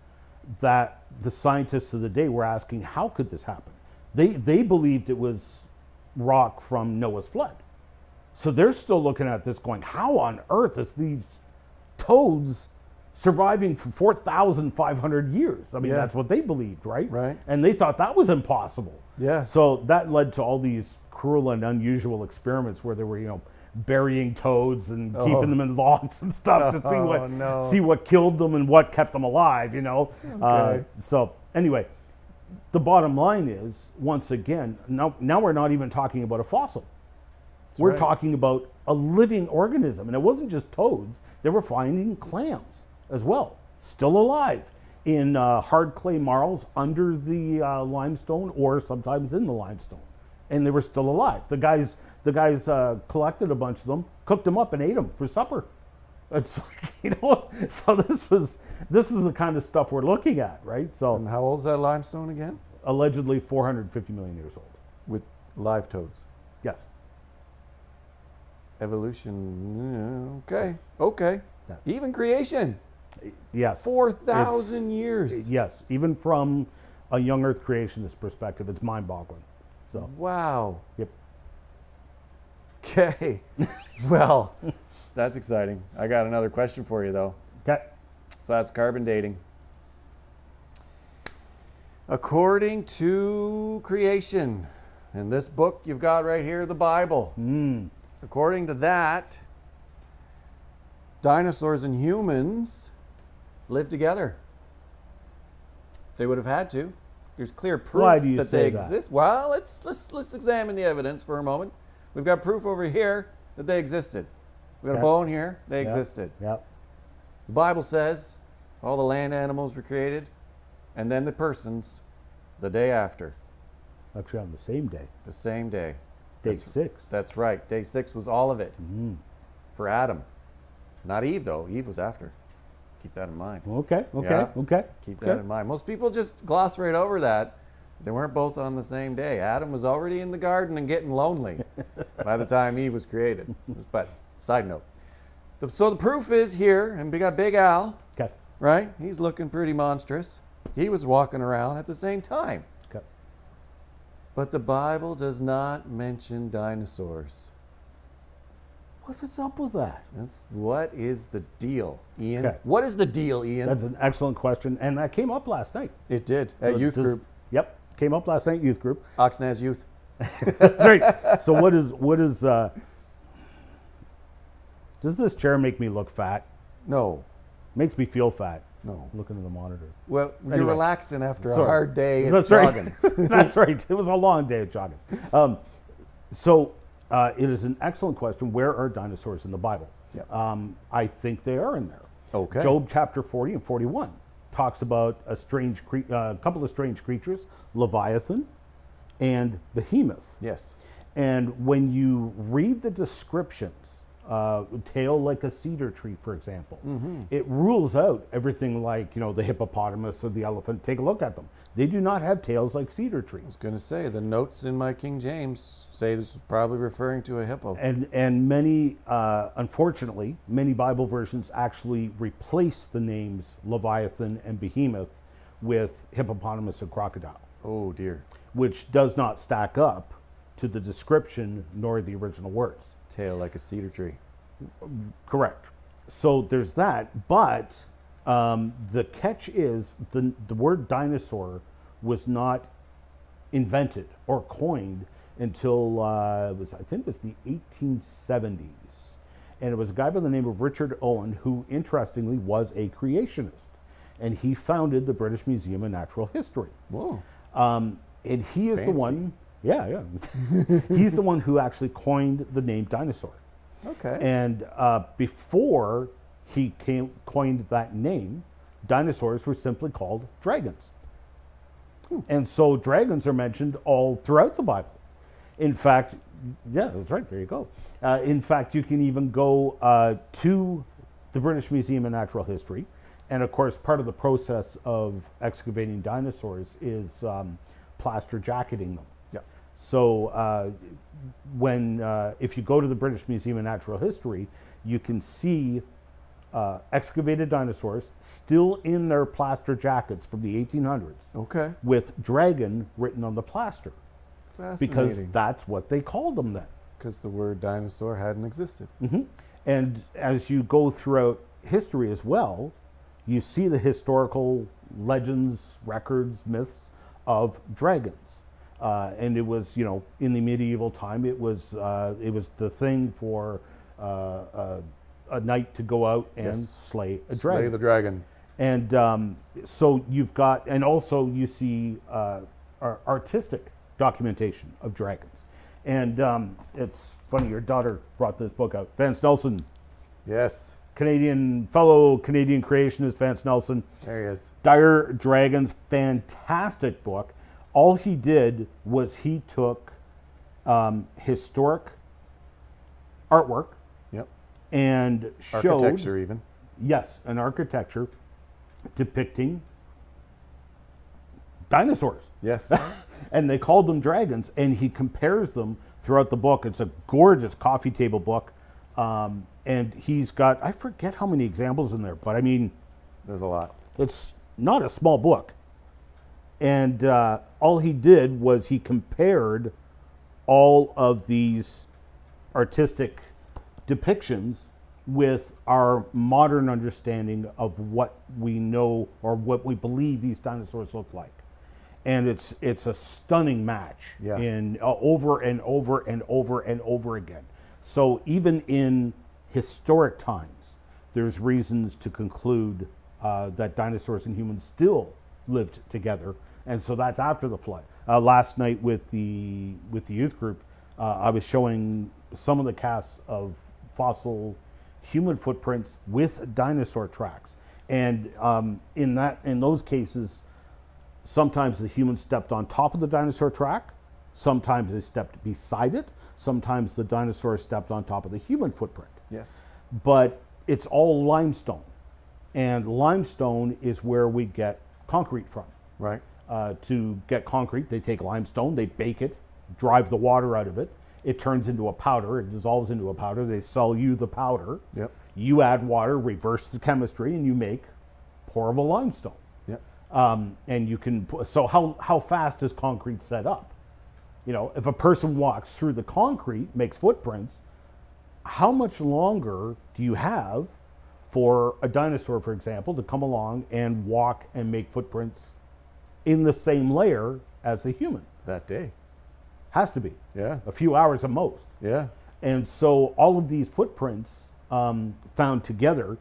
that the scientists of the day were asking, how could this happen? They, they believed it was rock from Noah's flood. So they're still looking at this going, how on earth is these toads surviving for 4,500 years. I mean, Yeah. that's what they believed, right? Right. And they thought that was impossible. Yeah. So that led to all these cruel and unusual experiments where they were, you know, burying toads and Oh. keeping them in logs and stuff to see Oh, what no. see what killed them and what kept them alive. You know. Uh, Okay. so anyway, the bottom line is once again now now we're not even talking about a fossil. we're right. talking about a living organism, and it wasn't just toads. They were finding clams as well, still alive in uh, hard clay marls under the uh, limestone, or sometimes in the limestone, and they were still alive. The guys, the guys uh, collected a bunch of them, cooked them up, and ate them for supper. It's like, you know, so this was this is the kind of stuff we're looking at, right? So And how old is that limestone again? allegedly 450 million years old. With live toads. Yes. Evolution. uh, Okay. Okay. Yes. Even creation. Yes. 4,000 years. Yes, even from a young Earth creationist perspective, it's mind-boggling. So, Wow. yep. Okay. well, that's exciting. I got another question for you, though. Okay. So that's carbon dating. According to creation, in this book you've got right here, the Bible, Mm. according to that, dinosaurs and humans lived together. They would have had to. There's clear proof Why do you that say they that? exist. Well, let's let's let's examine the evidence for a moment. We've got proof over here that they existed. We've got Okay. a bone here. They Yeah. existed. Yep. The Bible says all the land animals were created, and then the persons the day after, Actually, on the same day, the same day. day That's- six. That's right. Day six was all of it Mm. for Adam. Not Eve, though. Eve was after. Keep that in mind. Okay. Okay. Yeah. Okay. Keep okay. that in mind. Most people just gloss right over that. They weren't both on the same day. Adam was already in the garden and getting lonely by the time Eve was created. But side note. The- So the proof is here, and we got Big Al, Okay. right? He's looking pretty monstrous. He was walking around at the same time. Okay. But the Bible does not mention dinosaurs. What is up with that? That's what is the deal, Ian? Okay. What is the deal, Ian? That's an excellent question, and that came up last night. it did at So youth does- group, Yep. Came up last night, youth group. OxNaz Youth. That's right. So what is what is? Uh, does this chair make me look fat? No, Makes me feel fat. no. Looking at the monitor. Well, you're relaxing after a hard day at That's right. That's right. It was a long day of jogging. Um, so uh, it is an excellent question. Where are dinosaurs in the Bible? Um, I think they are in there. Okay. Job chapter 40 and 41 talks about a strange, cre- uh, couple of strange creatures, Leviathan and Behemoth. Yes. And when you read the descriptions, uh, tail like a cedar tree, for example, it rules out everything like you know the hippopotamus or the elephant. Take a look at them; they do not have tails like cedar trees. I was going to say the notes in my King James say this is probably referring to a hippo. And and many, uh, unfortunately, many Bible versions actually replace the names Leviathan and Behemoth with hippopotamus and crocodile, Oh dear. which does not stack up to the description nor the original words. Tail like a cedar tree. Correct. So there's that, but um, the catch is the the word dinosaur was not invented or coined until uh, it was I think it was the 1870s, and it was a guy by the name of Richard Owen who, interestingly, was a creationist, and he founded the British Museum of Natural History. Whoa. Um, and he is the one, yeah, yeah. He's the one who actually coined the name dinosaur. Okay. And uh, before he came, coined that name, dinosaurs were simply called dragons. And so dragons are mentioned all throughout the Bible. In fact, yeah, that's right, there you go. Uh, in fact, you can even go uh, to the British Museum of Natural History. And of course, part of the process of excavating dinosaurs is um, plaster jacketing them. So uh, when uh, if you go to the British Museum of Natural History, you can see uh, excavated dinosaurs still in their plaster jackets from the 1800s Okay. with dragon written on the plaster because that's what they called them then. Because the word dinosaur hadn't existed. hmm And as you go throughout history as well, you see the historical legends, records, myths of dragons. Uh, and it was, you know, in the medieval time, it was uh, it was the thing for uh, uh, a knight to go out and Yes. slay a Slay dragon. the dragon. And um, so you've got, and also you see uh, artistic documentation of dragons. And um, it's funny, your daughter brought this book out. Vance Nelson, Yes. Canadian, fellow Canadian creationist Vance Nelson. There he is. Dire Dragons, fantastic book. All he did was he took um, historic artwork Yep. and showed Architecture, even. yes, an architecture depicting dinosaurs. Yes. And they called them dragons, and he compares them throughout the book. It's a gorgeous coffee table book. Um, and he's got, I forget how many examples in there, but I mean, There's a lot. it's not a small book. And uh, all he did was he compared all of these artistic depictions with our modern understanding of what we know or what we believe these dinosaurs look like. And it's it's a stunning match Yeah. in uh, over and over and over and over again. So even in historic times, there's reasons to conclude uh, that dinosaurs and humans still lived together, and so that's after the flood. Uh, last night with the with the youth group, uh, I was showing some of the casts of fossil human footprints with dinosaur tracks, and um, in that in those cases, sometimes the human stepped on top of the dinosaur track, sometimes they stepped beside it, sometimes the dinosaur stepped on top of the human footprint Yes. but it's all limestone. And limestone is where we get concrete from. Right. Uh, to get concrete, they take limestone, they bake it, drive the water out of it. It turns into a powder, it dissolves into a powder. They sell you the powder. Yep. You add water, reverse the chemistry, and you make pourable limestone. Yep. Um, and you can, so how, how fast is concrete set up? You know, if a person walks through the concrete, makes footprints, how much longer do you have for a dinosaur, for example, to come along and walk and make footprints in the same layer as the human? That day. Has to be Yeah. a few hours at most. Yeah. And so all of these footprints um, found together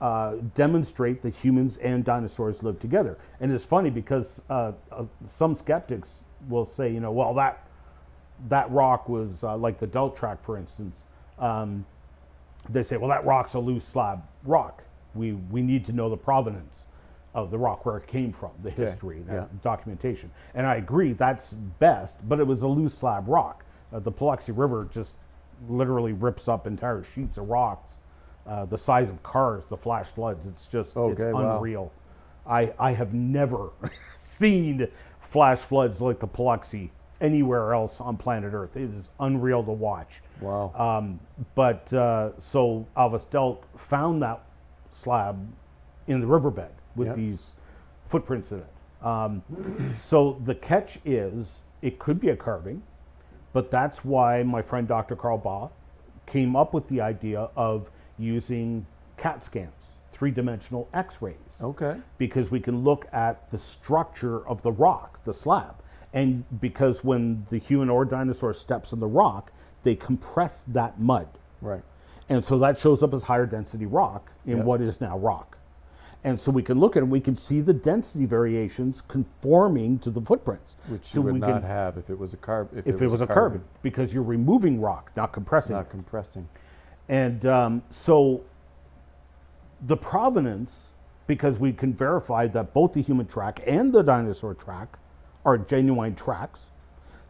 uh, demonstrate that humans and dinosaurs lived together. And it's funny because uh, uh, some skeptics will say, you know, well, that that rock was uh, like the Delk track, for instance. Um, they say, well, that rock's a loose slab rock. We we need to know the provenance of the rock, where it came from, the history, that yeah. documentation. And I agree, that's best. But it was a loose slab rock. Uh, the Paluxy River just literally rips up entire sheets of rocks, uh, the size of cars, the flash floods. It's just it's Okay, wow. unreal. I I have never seen flash floods like the Paluxy anywhere else on planet Earth. It is unreal to watch. Wow. Um, but uh, so Alvis Delk found that slab in the riverbed with Yep. these footprints in it. Um, so the catch is it could be a carving, but that's why my friend Dr. Carl Baugh came up with the idea of using CAT scans, three dimensional x rays okay. because we can look at the structure of the rock, the slab. And because when the human or dinosaur steps in the rock, they compress that mud. Right. And so that shows up as higher density rock in Yep. what is now rock. And so we can look at it and we can see the density variations conforming to the footprints. Which so you would not can, have if it was a carb. if it was a carbon, because you're removing rock, not compressing Not it. compressing. And um, so the provenance, because we can verify that both the human track and the dinosaur track are genuine tracks,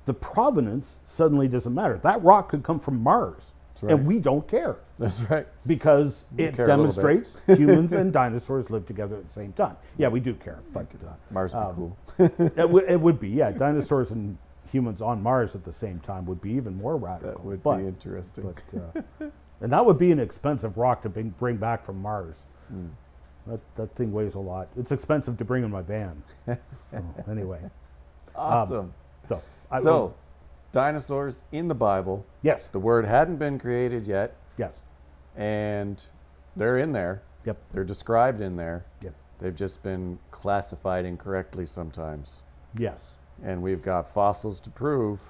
the provenance suddenly doesn't matter. That rock could come from Mars, right. and we don't care That's right. because it little bit. demonstrates humans and dinosaurs live together at the same time. Yeah, we do care, but uh, Mars would be cool. it, w- it would be, yeah, dinosaurs and humans on Mars at the same time would be even more radical. That would but, be interesting. but uh, and that would be an expensive rock to bring, bring back from Mars. Hmm. That, that thing weighs a lot. It's expensive to bring in my van. So, anyway, awesome. so I, so, dinosaurs in the Bible. yes, The word hadn't been created yet, yes, and they're in there. Yep. They're described in there. Yep. They've just been classified incorrectly sometimes. Yes. And we've got fossils to prove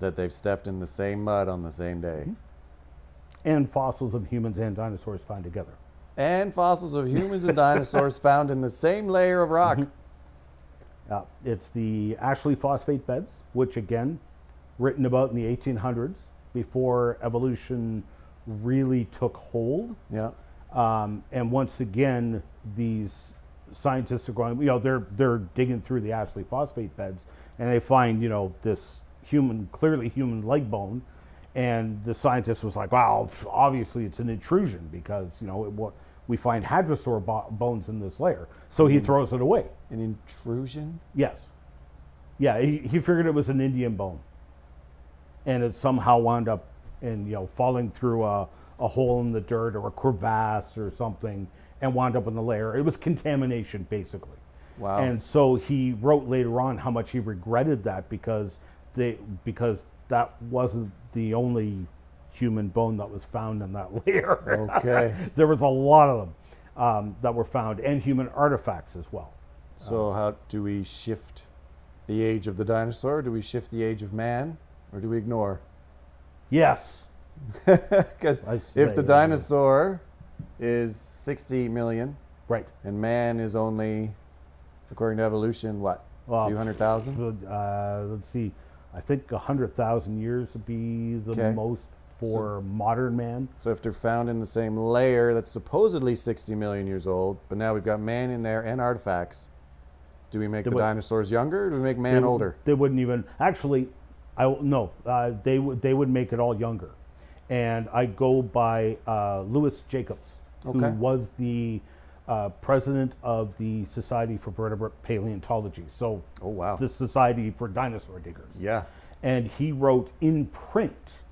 that they've stepped in the same mud on the same day. And fossils of humans and dinosaurs found together. And fossils of humans and dinosaurs found in the same layer of rock. Uh, it's the Ashley phosphate beds, which again, written about in the 1800s, before evolution really took hold. Yeah. Um, and once again, these scientists are going, you know, they're they're digging through the Ashley phosphate beds, and they find, you know, this human, clearly human leg bone, and the scientist was like, "Wow, pff, obviously it's an intrusion because you know it, we find hadrosaur bo- bones in this layer." So he throws it away. An intrusion? Yes, yeah, he, he figured it was an Indian bone, and it somehow wound up in you know falling through a, a hole in the dirt or a crevasse or something, and wound up in the layer. It was contamination basically. Wow. And so he wrote later on how much he regretted that because they because that wasn't the only human bone that was found in that layer. Okay. there was a lot of them um, that were found, and human artifacts as well. So, how do we shift the age of the dinosaur? Do we shift the age of man? Or do we ignore? Yes. Because if the dinosaur is 60 million Right. and man is only, according to evolution, what? Well, a few hundred thousand? Uh, let's see. I think a hundred thousand years would be the Okay. most for modern man. So if they're found in the same layer that's supposedly 60 million years old, but now we've got man in there and artifacts, do we make They the would- dinosaurs younger or do we make man w- older? They wouldn't even actually. I no. Uh, they would they would make it all younger, and I go by uh, Louis Jacobs, Okay. who was the uh, president of the Society for Vertebrate Paleontology. So Oh, wow. the Society for Dinosaur Diggers. yeah. And he wrote in print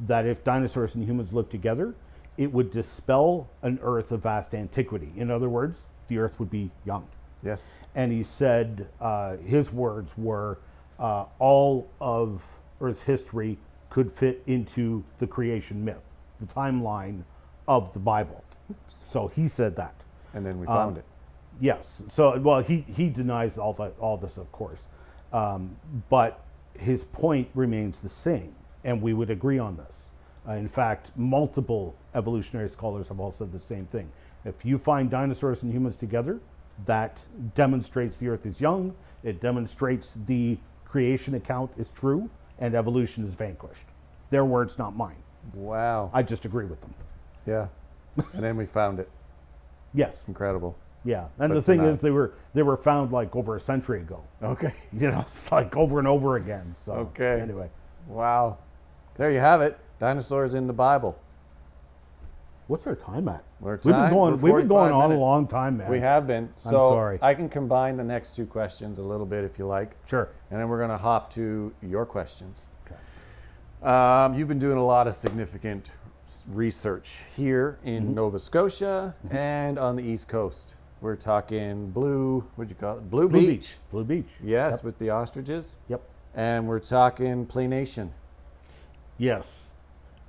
that if dinosaurs and humans lived together, it would dispel an Earth of vast antiquity. In other words, the Earth would be young. Yes. And he said, uh, his words were, uh, all of Earth's history could fit into the creation myth, the timeline of the Bible. So he said that. And then we Um, found it. Yes. So, well, he, he denies all that, all this, of course, um, but his point remains the same, and we would agree on this. Uh, in fact, multiple evolutionary scholars have all said the same thing. If you find dinosaurs and humans together, that demonstrates the Earth is young. It demonstrates the creation account is true, and evolution is vanquished. Their words, not mine. Wow. I just agree with them. yeah. and then we found it. Yes. Incredible. Yeah. And But the thing denied. is, they were they were found like over a century ago. Okay. you know, it's like over and over again. So Okay. Anyway, Wow. There you have it. Dinosaurs in the Bible. what's our time at? We're we've been going. we're We've been going 45 on a long time, man. We have been. So sorry. I can combine the next two questions a little bit if you like. Sure. And then we're going to hop to your questions. Okay. Um, you've been doing a lot of significant research here in Mm-hmm. Nova Scotia and on the East Coast. We're talking blue, what'd you call it? Blue, Blue Beach. Beach. Blue Beach. Yes, Yep. with the ostriches. Yep. And we're talking Planation. Yes.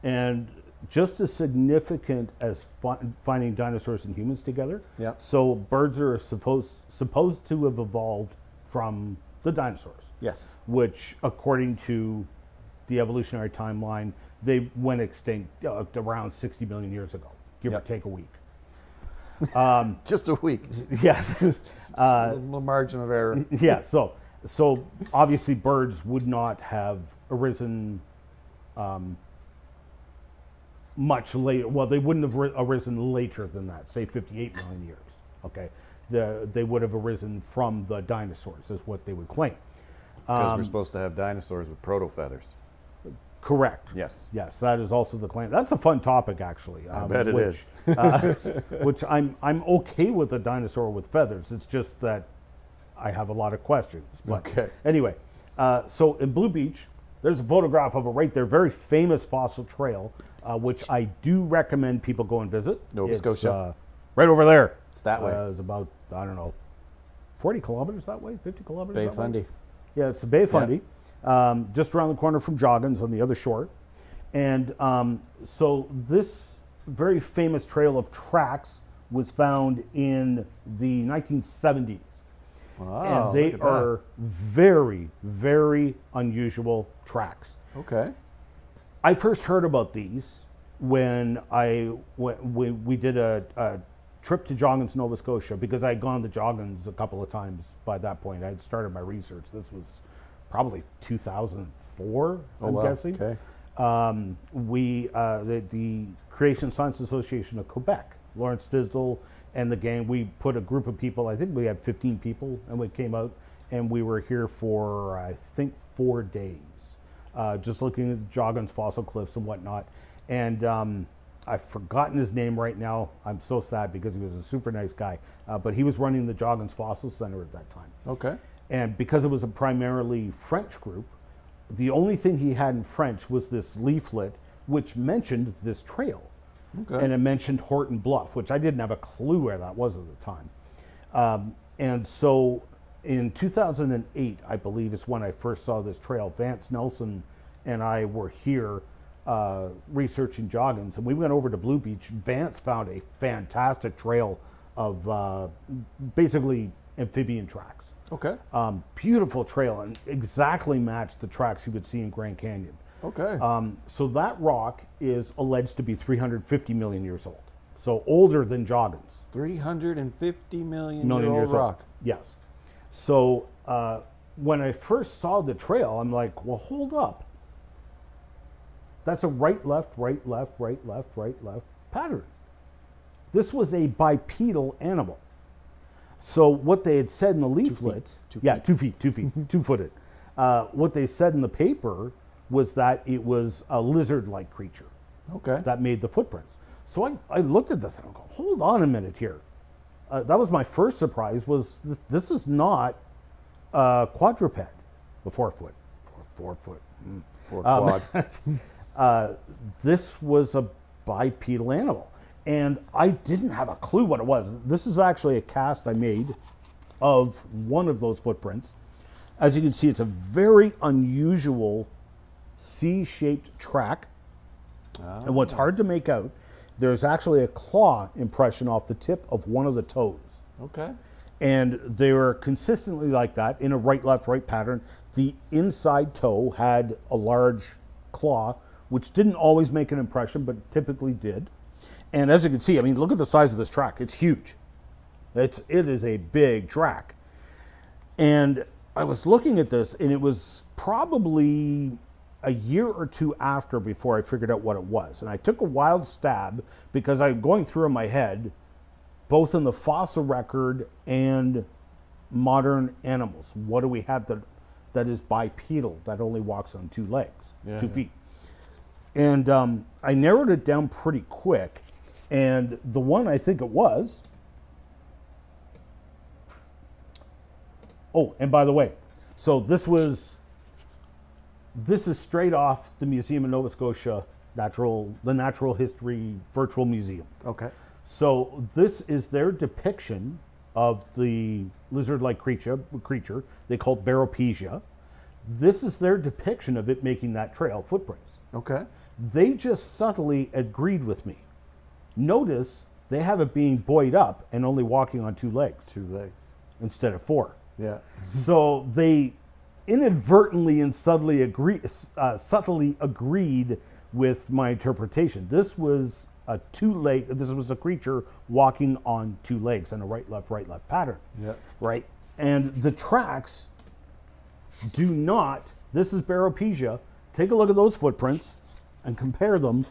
And just as significant as fi- finding dinosaurs and humans together. Yep. So birds are supposed supposed to have evolved from the dinosaurs. Yes. which, according to the evolutionary timeline, they went extinct uh, around 60 million years ago, give Yep. or take a week. Just a week. Yes. a little margin of error. yeah. So, so obviously, birds would not have arisen um, much later. Well, they wouldn't have ri- arisen later than that, say 58 million years. Okay. The, they would have arisen from the dinosaurs, is what they would claim. Because Um, we're supposed to have dinosaurs with proto feathers. Correct. Yes. Yes, that is also the claim. That's a fun topic, actually. um, bet it which, is. uh, which I'm I'm okay with a dinosaur with feathers. It's just that I have a lot of questions. But Okay. Anyway, uh, so in Blue Beach, there's a photograph of it right there. Very famous fossil trail, uh, which I do recommend people go and visit. Nova It's, Scotia. uh, right over there. It's that way. Uh, it's about I don't know, 40 kilometers that way, 50 kilometers. Bay that way? Yeah, it's the Bay Fundy, um, just around the corner from Joggins on the other shore. And um, so this very famous trail of tracks was found in the 1970s. Wow. and they at that. are very, very unusual tracks. Okay. I first heard about these when I when we, we did a, a trip to Joggins, Nova Scotia, because I had gone to Joggins a couple of times by that point. I had started my research. This was probably 2004, Oh, I'm wow. guessing. Okay. Um, we uh, the, the Creation Science Association of Quebec, Lawrence Tisdall and the gang. We put a group of people. I think we had 15 people, and we came out and we were here for I think four days, uh, just looking at the Joggins fossil cliffs and whatnot. And um, I've forgotten his name right now. I'm so sad because he was a super nice guy, uh, but he was running the Joggins Fossil Center at that time. Okay. And because it was a primarily French group, the only thing he had in French was this leaflet which mentioned this trail. Okay. And it mentioned Horton Bluff, which I didn't have a clue where that was at the time. Um, and so in 2008, I believe, is when I first saw this trail. Vance Nelson and I were here uh, researching Joggins, and we went over to Blue Beach. Vance found a fantastic trail of uh, basically amphibian tracks. Okay. Um, beautiful trail and exactly matched the tracks you would see in Grand Canyon. Okay. Um, so that rock is alleged to be 350 million years old. So older than Joggins. 350 million, Million year years rock. old. Yes. So uh, when I first saw the trail, I'm like, well, hold up. That's a right, left, right, left, right, left, right, left pattern. This was a bipedal animal. So what they had said in the leaflet, two yeah, feet. two feet, two feet, two footed. Uh, what they said in the paper was that it was a lizard-like creature Okay. that made the footprints. So I, I looked at this and I go, hold on a minute here. Uh, that was my first surprise was this, this is not a quadruped, a four foot, four, four foot. mm. For Um, quad. uh, this was a bipedal animal. And I didn't have a clue what it was. This is actually a cast I made of one of those footprints. As you can see, it's a very unusual C shaped track. And what's hard to make out, there's actually a claw impression off the tip of one of the toes. okay. And they were consistently like that in a right, left, right pattern. The inside toe had a large claw, which didn't always make an impression, but typically did. And as you can see, I mean, look at the size of this track. It's huge. It's, it is a big track. And I was looking at this, and it was probably a year or two after before I figured out what it was. And I took a wild stab because I'm going through in my head both in the fossil record and modern animals. What do we have that that is bipedal, that only walks on two legs, Yeah, two yeah. feet? And um, I narrowed it down pretty quick. And the one I think it was. Oh, and by the way, so this was. This is straight off the Museum of Nova Scotia Natural, the Natural History Virtual Museum. Okay. So this is their depiction of the lizard-like creature. Creature they call it Baropezia. This is their depiction of it making that trail footprints. Okay. They just subtly agreed with me. Notice they have it being buoyed up and only walking on two legs Two legs. instead of four. Yeah. So they inadvertently and subtly agree, uh, subtly agreed with my interpretation. This was a two leg. This was a creature walking on two legs in a right, left, right, left pattern. Yeah. Right. And the tracks do not. This is Baropezia. Take a look at those footprints and compare them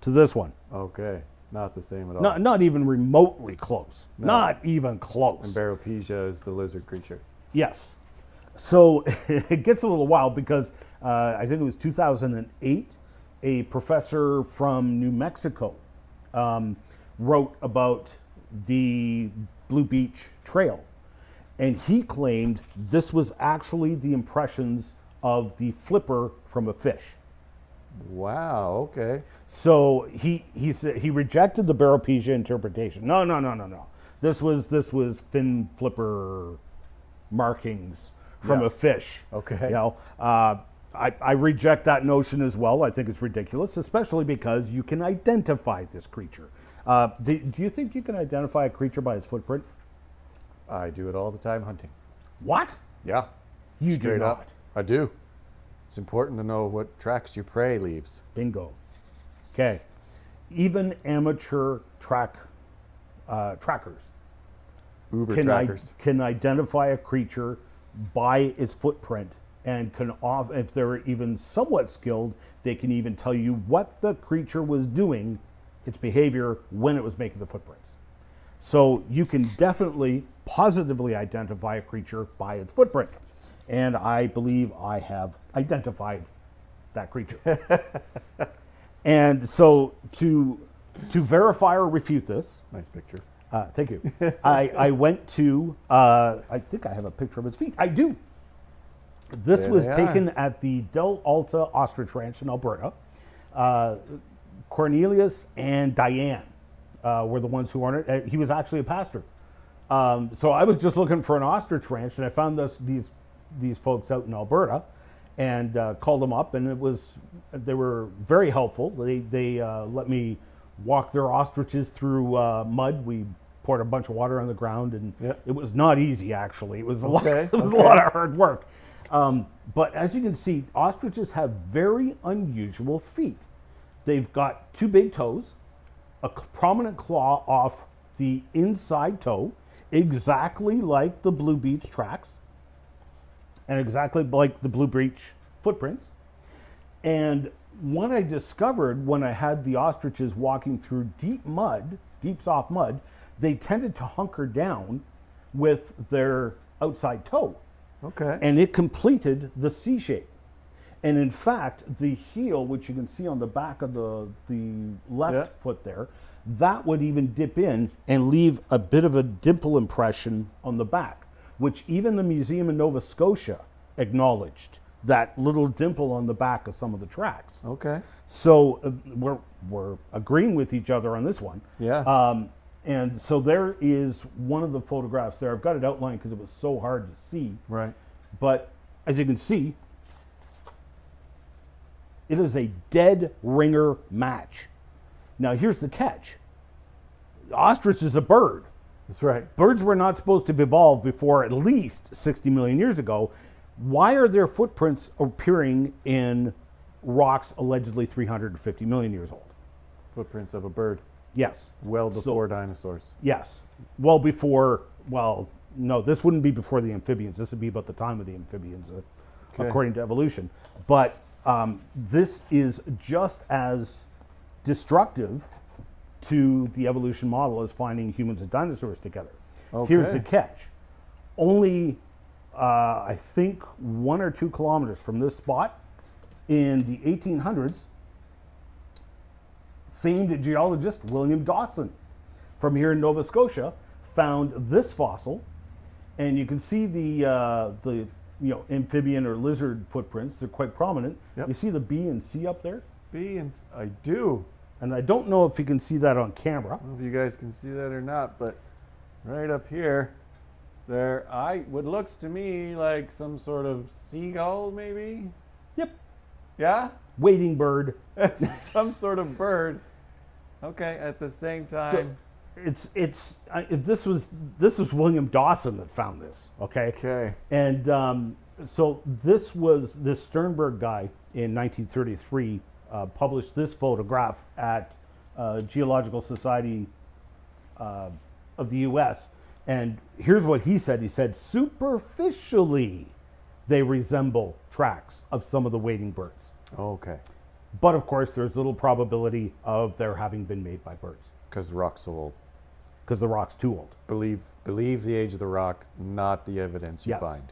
to this one. Okay. Not the same at all. Not, not even remotely close. Not even close. and Baropezia is the lizard creature. Yes. So it gets a little wild because uh, I think it was 2008, a professor from New Mexico um, wrote about the Blue Beach Trail. And he claimed this was actually the impressions of the flipper from a fish. Wow. Okay. So he he said he rejected the Baropezia interpretation. No, no, no, no, no. This was this was fin flipper markings from Yeah. a fish. Okay. You know, uh, I, I reject that notion as well. I think it's ridiculous, especially because you can identify this creature. Uh, do, do you think you can identify a creature by its footprint? I do it all the time hunting. What? Yeah. You do not. up. I do. It's important to know what tracks your prey leaves. Bingo. Okay. Even amateur track uh, trackers Uber can, I, trackers. can identify a creature by its footprint and can off if they're even somewhat skilled they can even tell you what the creature was doing its behavior when it was making the footprints. So you can definitely positively identify a creature by its footprint. And i believe i have identified that creature. And so to to verify or refute this nice picture. Uh, thank you. I, I went to, uh, I think I have a picture of its feet. I do. This There was taken at the Del Alta Ostrich Ranch in Alberta. Uh, Cornelius and Diane uh, were the ones who owned it. Uh, he was actually a pastor. Um, so I was just looking for an ostrich ranch, and I found this, these these folks out in Alberta, and uh, called them up, and it was they were very helpful. They they uh, let me walk their ostriches through uh, mud. We poured a bunch of water on the ground, and Yeah. it was not easy actually. It was a lot. It was okay. a lot of hard work. Um, but as you can see, ostriches have very unusual feet. They've got two big toes, a prominent claw off the inside toe, exactly like the blue beach tracks, and exactly like the blue beach footprints. And what I discovered when I had the ostriches walking through deep mud, deep soft mud, they tended to hunker down with their outside toe Okay. and it completed the C shape. And in fact, the heel, which you can see on the back of the, the left Yeah. foot there, that would even dip in and leave a bit of a dimple impression on the back, which even the museum in Nova Scotia acknowledged that little dimple on the back of some of the tracks. okay. So uh, we're, we're agreeing with each other on this one. Yeah. Um, and so there is one of the photographs there. I've got it outlined because it was so hard to see. right. But as you can see, it is a dead ringer match. Now, here's the catch ostrich is a bird. That's right. Birds were not supposed to have evolved before at least 60 million years ago. Why are their footprints appearing in rocks allegedly 350 million years old? Footprints of a bird. Yes. Well So- before dinosaurs. Yes. Well before, well, no, this wouldn't be before the amphibians. This would be about the time of the amphibians, uh, Okay. according to evolution. But um, this is just as destructive to the evolution model as finding humans and dinosaurs together. Okay. Here's the catch only, uh, I think, one or two kilometers from this spot in the 1800s, famed geologist William Dawson from here in Nova Scotia found this fossil, and you can see the uh, the you know amphibian or lizard footprints. They're quite prominent. Yep. You see the B and C up there, B and I do. and I don't know if you can see that on camera. I don't know if you guys can see that or not, but right up here, there, I what looks to me like some sort of seagull, maybe. Yep, Yeah, wading bird. some sort of bird. Okay, at the same time. It's it's I, this was this was William Dawson that found this. Okay. okay. And um, so this was this Sternberg guy in 1933 uh, published this photograph at uh, Geological Society uh, of the U.S. And here's what he said: He said superficially they resemble tracks of some of the wading birds, Okay. but of course there's little probability of their having been made by birds Because the rock's so old. because the rock's too old. Believe believe the age of the rock, not the evidence you Yes. find.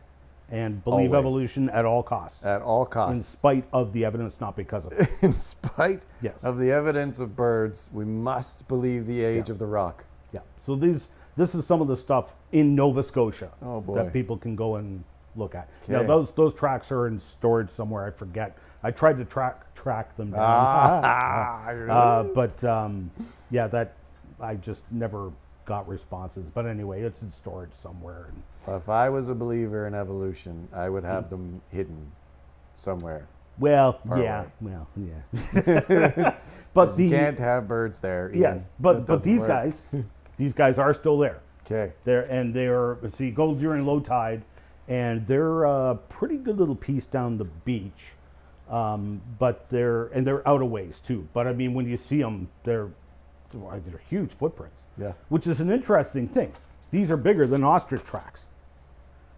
And believe Always. evolution at all costs, At all costs. in spite of the evidence, not because of it. In spite Yes. of the evidence of birds, we must believe the age Yes. of the rock. Yeah. So these this is some of the stuff in Nova Scotia Oh, that people can go and look at. Now those those tracks are in storage somewhere. I forget. I tried to track track them down, Ah, uh, but um, yeah, that I just never got responses. But anyway, it's in storage somewhere. If I was a believer in evolution, I would have them hidden somewhere. Well, yeah, away. well, yeah. but the you can't have birds there. Yes, but but these work. guys, these guys are still there. Okay. They're and they're so you go during low tide, and they're a pretty good little piece down the beach. Um, but they're and they're out of ways too. But I mean, when you see them, they're they're they're huge footprints. Yeah. Which is an interesting thing. These are bigger than ostrich tracks.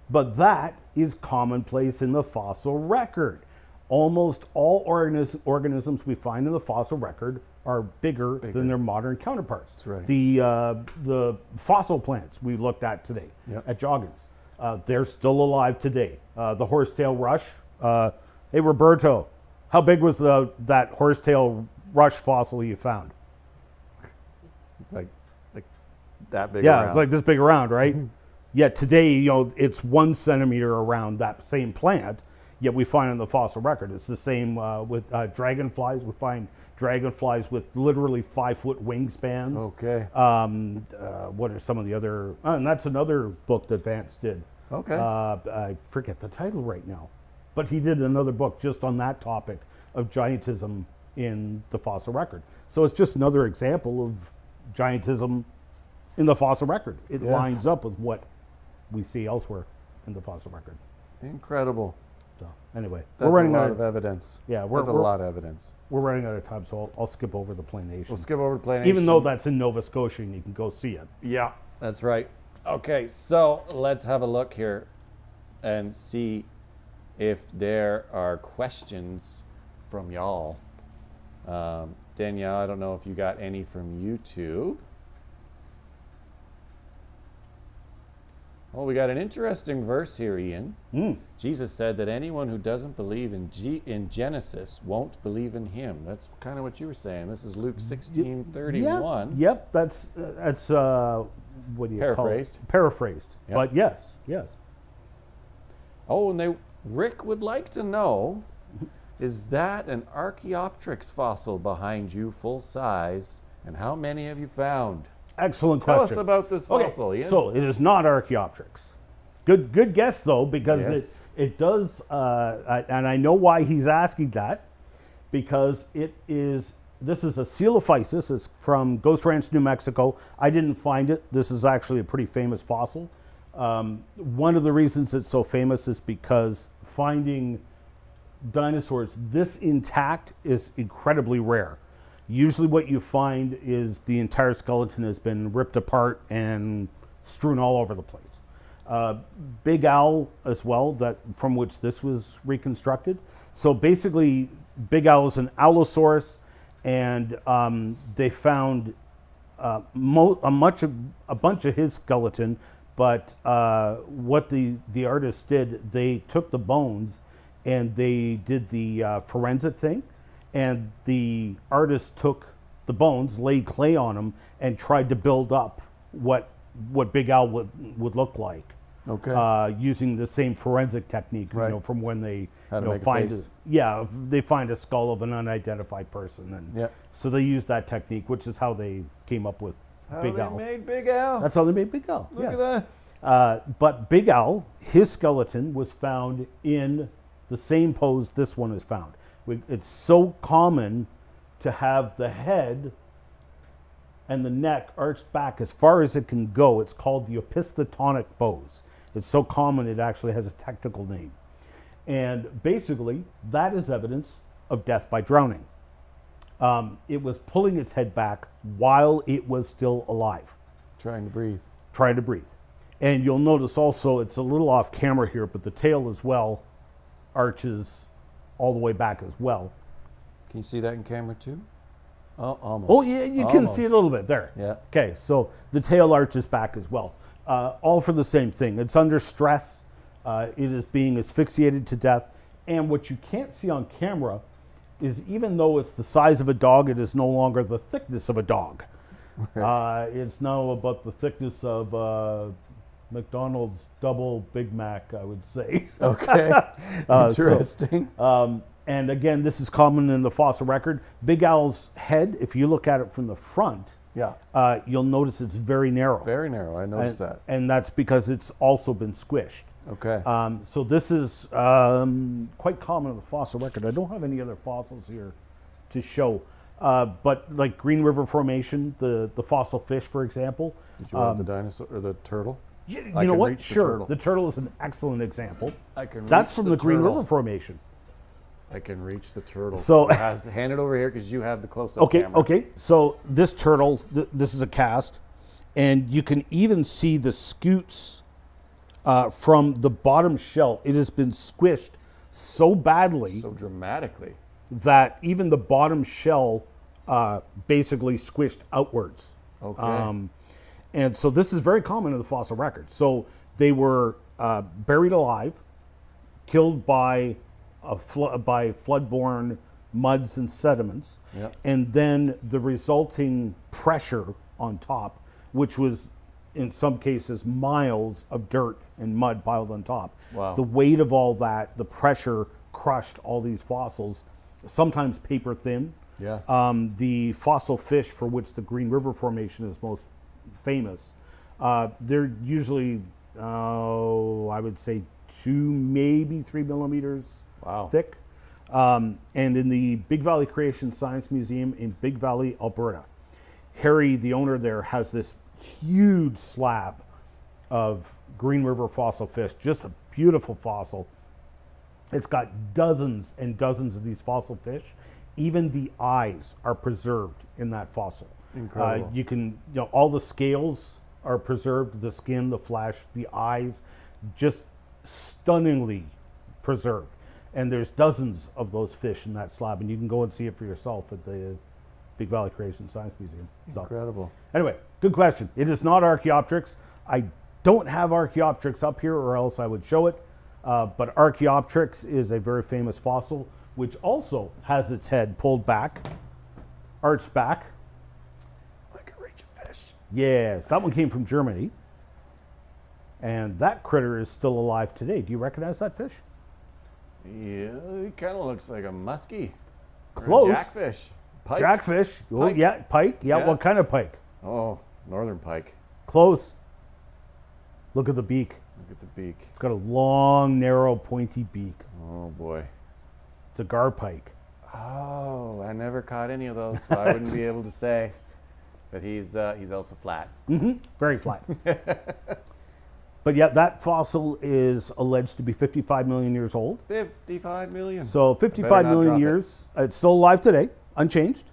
But that is commonplace in the fossil record. Almost all organis- organisms we find in the fossil record are bigger, Bigger. than their modern counterparts. That's right. The uh, the fossil plants we looked at today Yep. at Joggins, uh, they're still alive today. Uh, the horsetail rush. Uh, hey Roberto, how big was the that horsetail rush fossil you found? It's like like that big. Yeah, around. it's like this big around, right? Yet today, you know, it's one centimeter around that same plant. Yet we find in the fossil record, it's the same uh, with uh, dragonflies. We find dragonflies with literally five foot wingspans. okay. Um, uh, what are some of the other? Uh, and that's another book that Vance did. Okay. Uh, I forget the title right now, but he did another book just on that topic of giantism in the fossil record. So it's just another example of giantism in the fossil record. It Yeah. lines up with what we see elsewhere in the fossil record. Incredible. So anyway, That's we're running a out lot of, of evidence. Yeah, we're- That's a we're- lot of evidence. we're running out of time, so I'll, I'll skip over the planation. We'll skip over to Play Even though that's in Nova Scotia and you can go see it. Yeah, that's right. Okay, so let's have a look here and see if there are questions from y'all. Um, Danielle, I don't know if you got any from YouTube. Oh, we got an interesting verse here, Ian. Mm. Jesus said that anyone who doesn't believe in, G- in Genesis won't believe in him. That's kind of what you were saying. This is Luke 16 31. Yeah, yep, that's uh, that's uh, what do you Paraphrased. call it? Paraphrased. Yep. But yes, yes. Oh, and they Rick would like to know is that an Archaeopteryx fossil behind you full size and how many have you found? Excellent Tell question. Tell us about this Okay, fossil, so it is not Archaeopteryx. Good, good guess though, because Yes. it it does, uh, I- and I know why he's asking that, because it is. This is a Coelophysis. It's from Ghost Ranch, New Mexico. I didn't find it. This is actually a pretty famous fossil. Um, one of the reasons it's so famous is because finding dinosaurs this intact is incredibly rare. Usually, what you find is the entire skeleton has been ripped apart and strewn all over the place. Uh, Big Al as well, that from which this was reconstructed. So basically, Big Al is an Allosaurus, and um, they found uh, a much of, a bunch of his skeleton. But uh, what the the artists did, they took the bones and they did the uh, forensic thing, and the artist took the bones, laid clay on them, and tried to build up what what Big Al would would look like. Okay. Uh, using the same forensic technique, Right. you know, from when they How you know, make a find yeah, they find a skull of an unidentified person, and Yep. so they use that technique, which is how they came up with how Big they Al. made Big Al. That's how they made Big Al. Look yeah. at that. Uh, but Big Al, his skeleton was found in the same pose this one is found. We, it's so common to have the head and the neck arched back as far as it can go. It's called the opisthotonic pose. It's so common it actually has a technical name. And basically, that is evidence of death by drowning. Um, it was pulling its head back while it was still alive Trying to breathe. trying to breathe. And you'll notice also it's a little off camera here, but the tail as well arches all the way back as well. Can you see that in camera too? Oh, almost. Oh, yeah, you can see it a little bit there. Yeah. Okay, so the tail arches back as well. Uh, all for the same thing. It's under stress. Uh, it is being asphyxiated to death. And what you can't see on camera is even though it's the size of a dog, it is no longer the thickness of a dog. Uh, it's now about the thickness of uh, McDonald's double Big Mac, I would say. Okay. Uh, so- Interesting. um, and again, this is common in the fossil record. Big Al's head, if you look at it from the front, yeah. uh, you'll notice it's very narrow. Very narrow. I and, noticed that. and that's because it's also been squished. Okay. Um, so this is um, quite common in the fossil record. I don't have any other fossils here to show, uh, but like Green River Formation, the the fossil fish, for example. Did you have the dinosaur or the turtle? You, you know what? reach the sure, turtle. the turtle is an excellent example. I can. That's reach from the, Green turtle. River Formation. I can reach the turtle. So- Has- hand it over here because you have the close-up Okay, camera. okay. So this turtle, th- this is a cast, and you can even see the scutes uh, from the bottom shell. It has been squished so badly So dramatically. that even the bottom shell uh, basically squished outwards. Okay. Um, and so this is very common in the fossil record. So they were uh, buried alive, killed by a flo- by floodborne muds and sediments, Yep. and then the resulting pressure on top, which was in some cases miles of dirt and mud piled on top. Wow. The weight of all that, the pressure crushed all these fossils, sometimes paper thin. Yeah. Um, the fossil fish for which the Green River Formation is most famous, uh, they're usually, oh, I would say two, maybe three millimeters Wow. thick. Um, and in the Big Valley Creation Science Museum in Big Valley, Alberta, Harry, the owner there, has this huge slab of Green River fossil fish, just a beautiful fossil. It's got dozens and dozens of these fossil fish. Even the eyes are preserved in that fossil. Incredible. Uh, you can, you know, all the scales are preserved, the skin, the flesh, the eyes, just stunningly preserved. And there's dozens of those fish in that slab, and you can go and see it for yourself at the Big Valley Creation Science Museum. So, Incredible. Anyway, good question. It is not Archaeopteryx. I don't have Archaeopteryx up here, or else I would show it. Uh, but Archaeopteryx is a very famous fossil, which also has its head pulled back, arched back. I can reach a fish. Yes, that one came from Germany. And that critter is still alive today. Do you recognize that fish? Yeah, it kind of looks like a muskie. Close. Jackfish. Pike. Jackfish. Oh, yeah, pike. Yeah, Yeah. what kind of pike? Oh, northern pike. Close. Look at the beak. Look at the beak. It's got a long, narrow, pointy beak. Oh boy. It's a gar pike. Oh, I never caught any of those, so I wouldn't be able to say. But he's uh, he's also flat. Very flat. but yeah, that fossil is alleged to be 55 million years old. Fifty-five million. So 55 not million it. years. uh, It's still alive today, unchanged.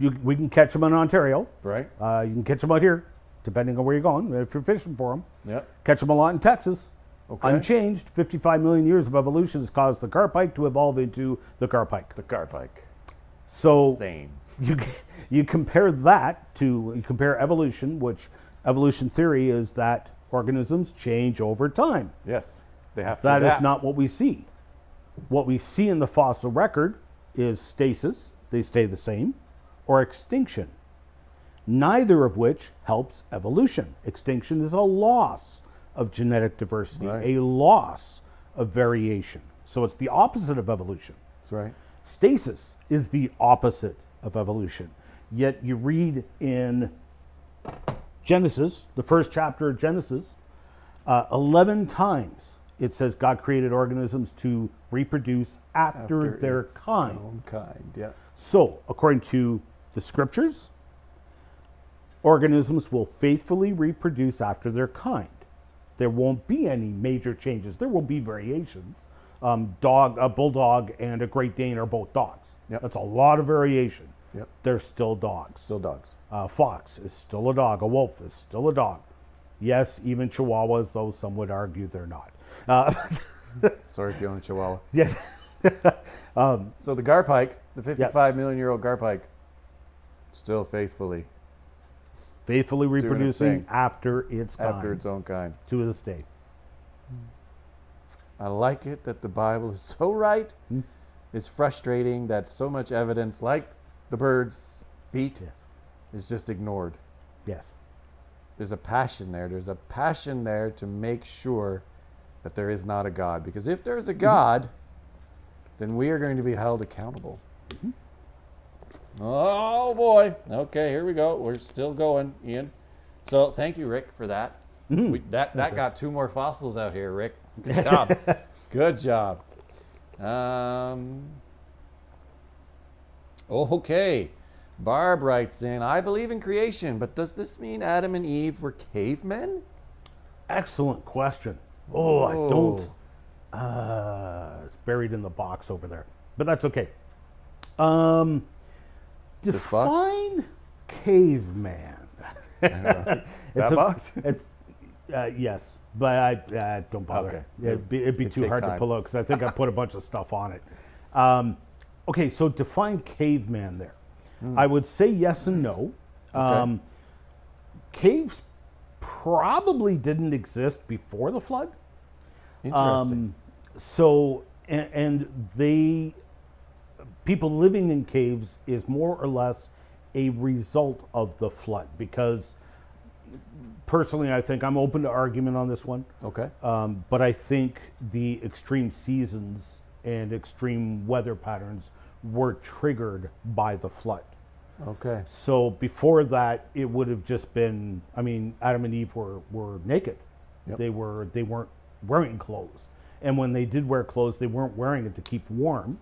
You, we can catch them in Ontario. right? Uh, you can catch them out here, depending on where you're going. If you're fishing for them, Yep. catch them a lot in Texas. Okay. Unchanged, 55 million years of evolution has caused the garpike to evolve into the garpike. The gar pike. So Same. You you compare that to you compare evolution, which evolution theory is that organisms change over time. Yes. They have to. That is adapt. not what we see. What we see in the fossil record is stasis, they stay the same, or extinction. Neither of which helps evolution. Extinction is a loss of genetic diversity, Right. a loss of variation. So it's the opposite of evolution. That's right. Stasis is the opposite of evolution. Yet you read in Genesis, the first chapter of Genesis, uh, 11 times it says God created organisms to reproduce after, their its kind. Kind. Yeah. So, according to the scriptures, organisms will faithfully reproduce after their kind. There won't be any major changes. There will be variations. Um, dog, a bulldog, and a Great Dane are both dogs. Yep. That's a lot of variation. Yep. They're still dogs. Still dogs. A fox is still a dog. A wolf is still a dog. Yes, even chihuahuas, though some would argue they're not. Uh, Sorry if you own a Chihuahua. yes. So the garpike, the fifty-five million year old garpike, still faithfully Faithfully reproducing after its kind after its own kind. to this day. I like it that the Bible is so right. Hmm. It's frustrating that so much evidence, like the bird's feet, Yes. is just ignored. Yes. There's a passion there. There's a passion there to make sure that there is not a God. Because if there is a God, then we are going to be held accountable. Mm-hmm. Oh boy. Okay, here we go. We're still going, Ian. So thank you, Rick, for that. Mm-hmm. We, that that got two more fossils out here, Rick. Good job. Good job. Um, okay. Barb writes in, I believe in creation, but does this mean Adam and Eve were cavemen? Excellent question. Oh, I don't. Uh, it's buried in the box over there, but that's okay. Um, define caveman. That It's a- box? It's uh, yes, but I uh, don't bother. Okay. It'd be, it'd be It'd too hard to pull out because I think I put a bunch of stuff on it. Um, okay, so define caveman there. Hmm. I would say yes and no. Um, caves probably didn't exist before the flood. Interesting. Um, so, and, and they, people living in caves is more or less a result of the flood because personally, I think I'm open to argument on this one. okay. Um, but I think the extreme seasons and extreme weather patterns were triggered by the flood. Okay. So before that, it would have just been. I mean, Adam and Eve were were naked. Yep. They were they weren't wearing clothes, and when they did wear clothes, they weren't wearing it to keep warm,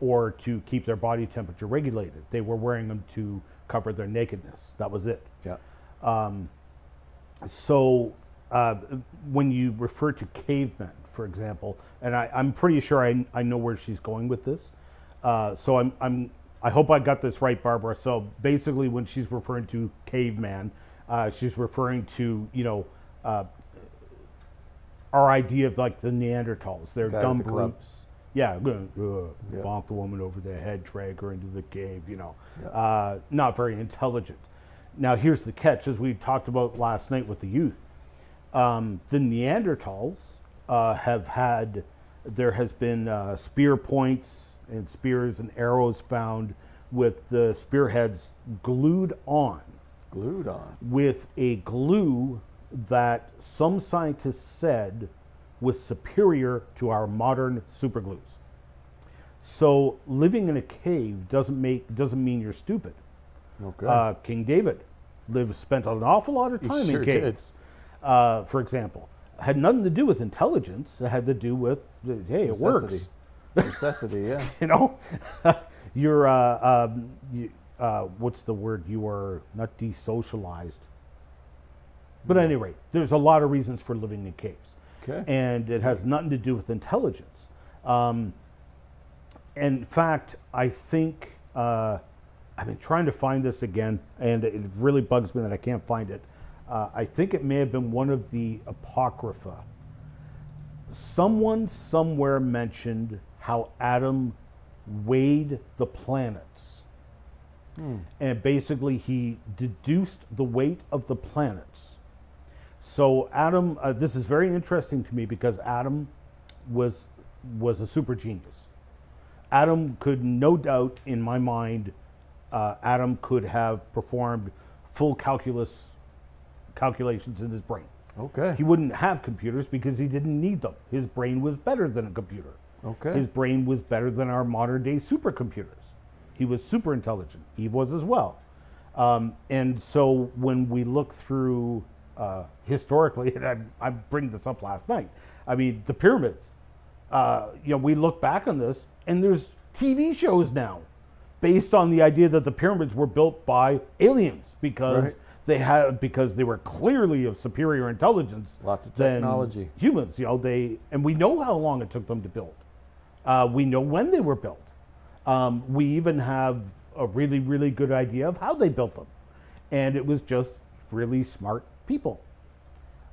or to keep their body temperature regulated. They were wearing them to cover their nakedness. That was it. Yeah. So uh, when you refer to cavemen, for example, and I, I'm pretty sure I, I know where she's going with this. Uh, so I'm, I'm I hope I got this right, Barbara. So basically, when she's referring to caveman, uh, she's referring to you know uh, our idea of like the Neanderthals. They're Guy dumb the brutes. Yeah, gonna uh, Yeah. bonk the woman over the head, drag her into the cave. You know, uh, not very intelligent. Now, here's the catch, as we talked about last night with the youth. Um, the Neanderthals uh, have had, there has been uh, spear points and spears and arrows found with the spearheads glued on Glued on. with a glue that some scientists said was superior to our modern superglues. So living in a cave doesn't make doesn't mean you're stupid. Okay. Uh, King David lived spent an awful lot of time sure in caves. Uh, for example, had nothing to do with intelligence. It had to do with hey, it works. Necessity. Necessity, yeah. You know, you're uh, um, you, uh, what's the word? You are not desocialized. But at any rate, there's a lot of reasons for living in caves, Okay. and it has nothing to do with intelligence. Um, in fact, I think uh, I've been trying to find this again, and it really bugs me that I can't find it. Uh, I think it may have been one of the apocrypha. Someone somewhere mentioned how Adam weighed the planets, and basically he deduced the weight of the planets. So Adam, uh, this is very interesting to me because Adam was was a super genius. Adam could, no doubt, in my mind, uh, Adam could have performed full calculus calculations in his brain. Okay. He wouldn't have computers because he didn't need them. His brain was better than a computer. Okay. His brain was better than our modern day supercomputers. He was super intelligent. Eve was as well. Um, and so when we look through uh, historically, and I, I bring this up last night, I mean, the pyramids, uh, you know, we look back on this and there's TV shows now based on the idea that the pyramids were built by aliens because Right. they had because they were clearly of superior intelligence Lots of technology. humans you know they and we know how long it took them to build uh, we know when they were built um, we even have a really really good idea of how they built them and it was just really smart people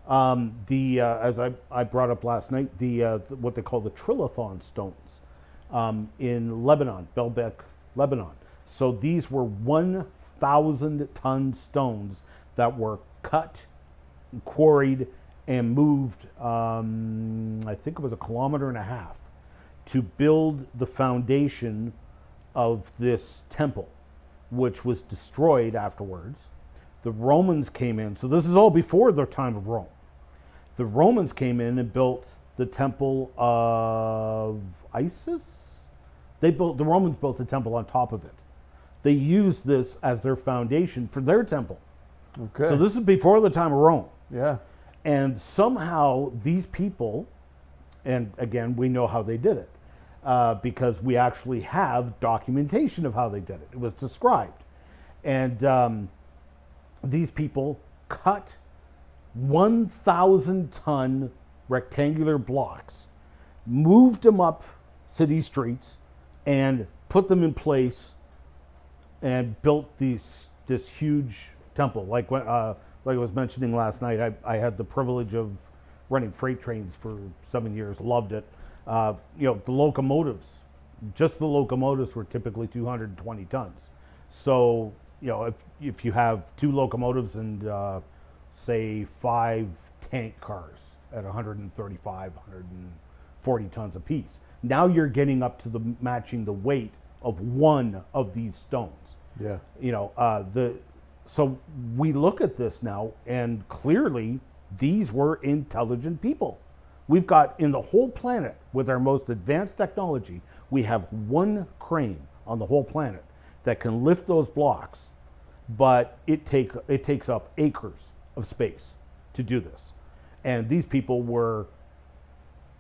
um, the uh, as I, I brought up last night the uh, what they call the trilithon stones um, in Lebanon, Baalbek, Lebanon. So these were 1,000 ton stones that were cut, quarried, and moved. Um, I think it was a kilometer and a half to build the foundation of this temple, which was destroyed afterwards. The Romans came in. So this is all before the time of Rome the Romans came in and built the temple of Isis. They built the Romans built the temple on top of it. They used this as their foundation for their temple. Okay. So this is before the time of Rome. yeah. And somehow these people And again, we know how they did it uh, because we actually have documentation of how they did it. It was described. And um, these people cut 1,000 ton rectangular blocks, moved them up city streets, and put them in place and built these this huge temple. Like uh, like I was mentioning last night, I, I had the privilege of running freight trains for seven years. Loved it. Uh, you know, the locomotives, just the locomotives were typically 220 tons. So you know, if if you have two locomotives and uh, say five tank cars at 135, 140 tons apiece, now you're getting up to the matching the weight of one of these stones. Yeah. You know, uh, the so we look at this now, and clearly these were intelligent people. We've got in the whole planet with our most advanced technology, we have one crane on the whole planet that can lift those blocks, but it take it takes up acres of space to do this. And these people were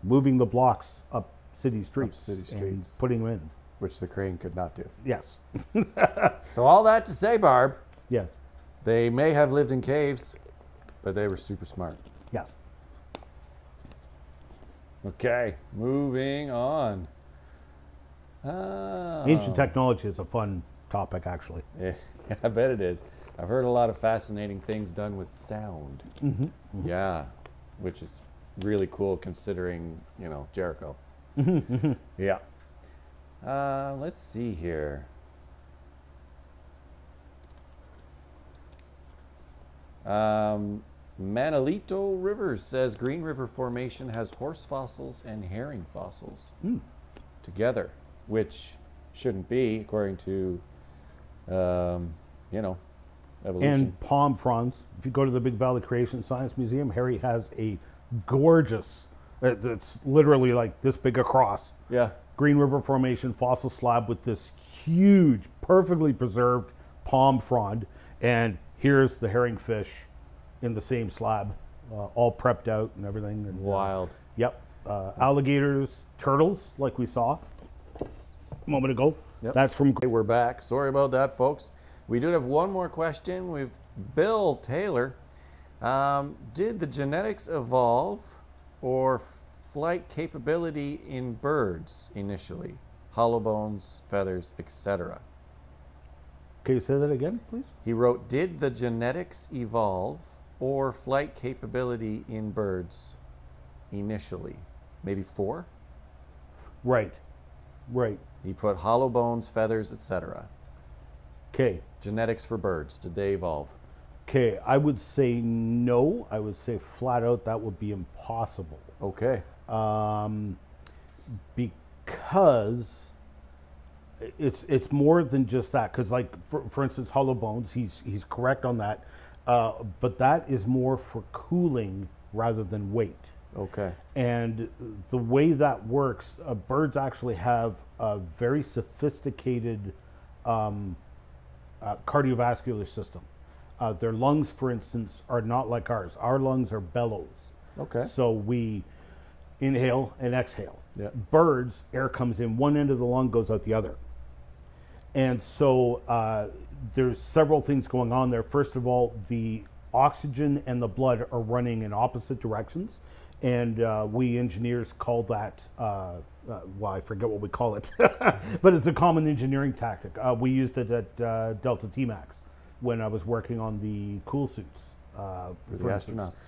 moving the blocks up city streets, city and streets. putting them in. Which the crane could not do. Yes, So all that to say, Barb, yes, they may have lived in caves, but they were super smart. yes. Okay, moving on. Oh. Ancient technology is a fun topic, actually. Yeah, I bet it is. I've heard a lot of fascinating things done with sound. Mm-hmm, Yeah, which is really cool considering, you know, Jericho. Yeah. Uh, let's see here. Um, Manolito Rivers says Green River Formation has horse fossils and herring fossils together, which shouldn't be, according to, um, you know, evolution. And palm fronds. If you go to the Big Valley Creation Science Museum, Harry has a gorgeous, it's literally like this big across, yeah, Green River Formation fossil slab with this huge, perfectly preserved palm frond. And here's the herring fish in the same slab, uh, all prepped out and everything. And, uh, wild. Yep. Uh, alligators, turtles, like we saw a moment ago. Yep. That's from. Hey, we're back. Sorry about that, folks. We do have one more question. We've Bill Taylor. Um, did the genetics evolve or flight capability in birds initially? Hollow bones, feathers, etc. Can you say that again, please? He wrote, Did the genetics evolve or flight capability in birds initially? Maybe four? Right. Right. He put hollow bones, feathers, etc. Okay. Genetics for birds. Did they evolve? Okay, I would say no. I would say flat out that would be impossible. Okay. Um, because it's it's more than just that. Because like for, for instance, hollow bones, he's he's correct on that. Uh, but that is more for cooling rather than weight. Okay. And the way that works, uh, birds actually have a very sophisticated um, uh, cardiovascular system. Uh, their lungs, for instance, are not like ours. Our lungs are bellows. Okay. So we inhale and exhale. Yeah. Birds, air comes in one end of the lung, goes out the other. And so uh, there's several things going on there. First of all, the oxygen and the blood are running in opposite directions. And uh, we engineers call that, uh, uh, well, I forget what we call it, but it's a common engineering tactic. Uh, we used it at uh, Delta T Max when I was working on the cool suits. Uh, For the astronauts.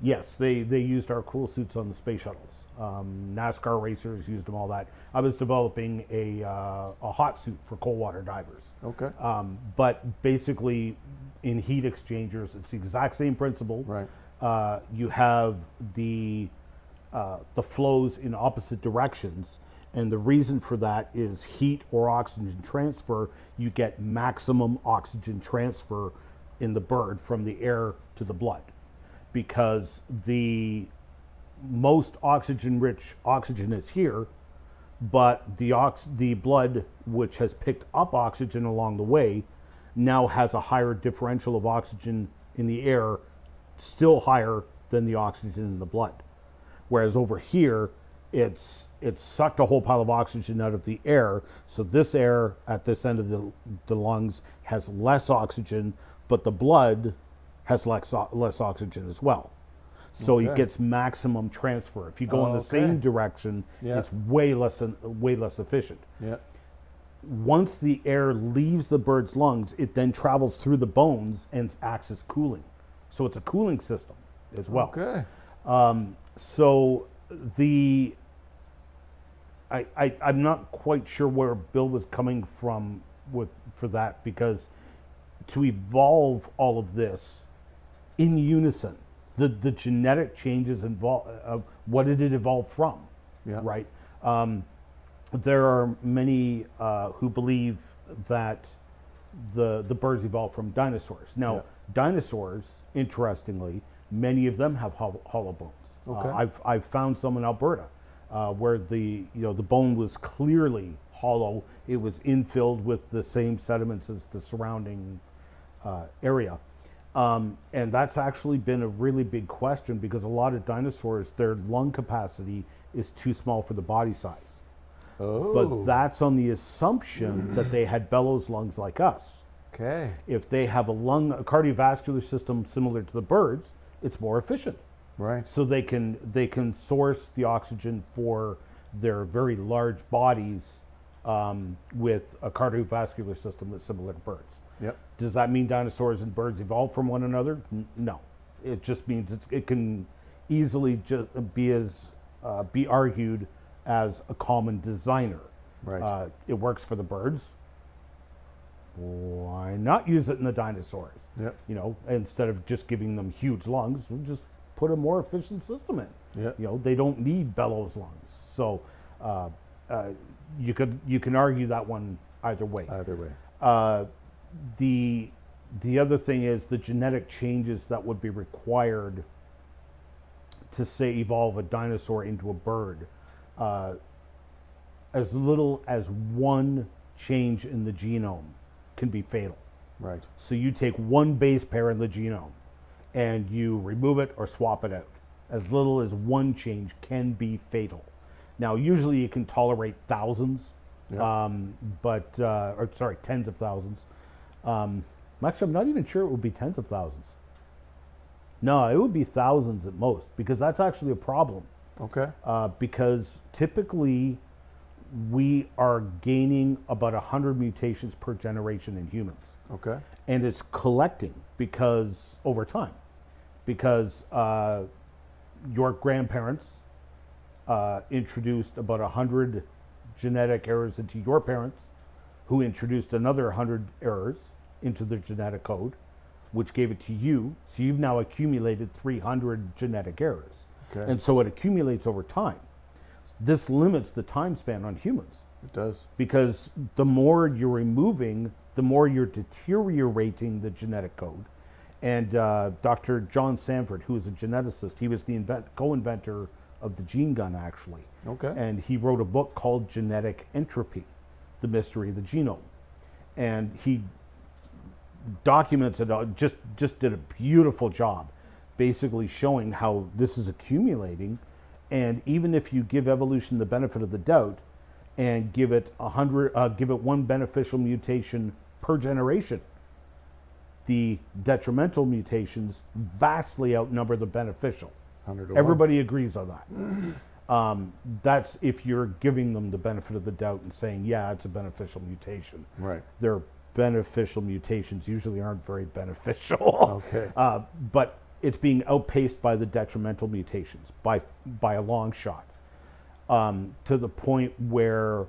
Yes, they, they used our cool suits on the space shuttles. Um, NASCAR racers used them, all that. I was developing a, uh, a hot suit for cold water divers. Okay. Um, but basically, in heat exchangers, it's the exact same principle. Right. Uh, you have the uh, the flows in opposite directions, and the reason for that is heat or oxygen transfer. You get maximum oxygen transfer in the bird from the air to the blood, because the most oxygen-rich oxygen is here, but the ox- the blood which has picked up oxygen along the way now has a higher differential of oxygen in the air still higher than the oxygen in the blood whereas over here it's it's sucked a whole pile of oxygen out of the air. So this air at this end of the, the lungs has less oxygen, but the blood has less, less oxygen as well. So it gets maximum transfer. If you go in the Okay. same direction, Yeah. it's way less way less efficient. Yeah. Once the air leaves the bird's lungs, it then travels through the bones and acts as cooling. So it's a cooling system as well. Okay. Um, so the I, I I'm not quite sure where Bill was coming from with for that because to evolve all of this in unison, the the genetic changes involved. Uh, what did it evolve from? Yeah. Right. Um, there are many uh, who believe that the the birds evolved from dinosaurs. Now, Yeah. dinosaurs, interestingly, many of them have hollow, hollow bones. Uh, I've I've found some in Alberta uh, where the you know the bone was clearly hollow. It was infilled with the same sediments as the surrounding uh, area. Um, and that's actually been a really big question because a lot of dinosaurs, their lung capacity is too small for the body size. Oh. But that's on the assumption that they had bellows lungs like us. okay. If they have a lung, a cardiovascular system similar to the birds, it's more efficient. Right. So they can they can source the oxygen for their very large bodies um, with a cardiovascular system that's similar to birds. Yep. Does that mean dinosaurs and birds evolved from one another? N- no. It just means it's, it can easily ju- be as uh, be argued as a common designer. Right. Uh, it works for the birds. Why not use it in the dinosaurs? Yep. You know, instead of just giving them huge lungs, we'll just put a more efficient system in. Yep. You know, they don't need bellows lungs. So uh, uh, you could you can argue that one either way. Either way. Uh, the the other thing is the genetic changes that would be required to say evolve a dinosaur into a bird. Uh, as little as one change in the genome can be fatal. Right. So you take one base pair in the genome and you remove it or swap it out. As little as one change can be fatal. Now, usually you can tolerate thousands, Yeah. um, but, uh, or sorry, tens of thousands. Um, actually, I'm not even sure it would be tens of thousands. No, it would be thousands at most because that's actually a problem Okay. uh, because typically we are gaining about 100 mutations per generation in humans Okay. and it's collecting because over time because uh, your grandparents uh, introduced about 100 genetic errors into your parents who introduced another 100 errors into the genetic code which gave it to you so you've now accumulated 300 genetic errors Okay. and so it accumulates over time this limits the time span on humans It does. because the more you're removing, the more you're deteriorating the genetic code. And uh, Dr. John Sanford, who is a geneticist, he was the invent- co-inventor of the gene gun, actually. Okay. And he wrote a book called Genetic Entropy: The Mystery of the Genome. And he documents it. all- Just just did a beautiful job, basically showing how this is accumulating. And even if you give evolution the benefit of the doubt, and give it a hundred, uh, give it one beneficial mutation per generation, the detrimental mutations vastly outnumber the beneficial. 100. Everybody agrees on that. Um, that's if you're giving them the benefit of the doubt and saying, yeah, it's a beneficial mutation. Right. Their beneficial mutations usually aren't very beneficial. Okay. Uh, but it's being outpaced by the detrimental mutations by by a long shot, um, to the point where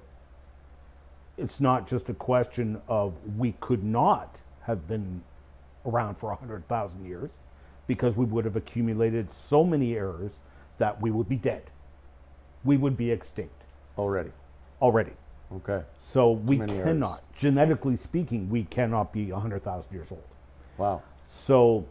it's not just a question of we could not have been around for hundred thousand years, because we would have accumulated so many errors that we would be dead, we would be extinct Already. already. Okay. So we many errors. cannot, genetically speaking, we cannot be hundred thousand years old. Wow. So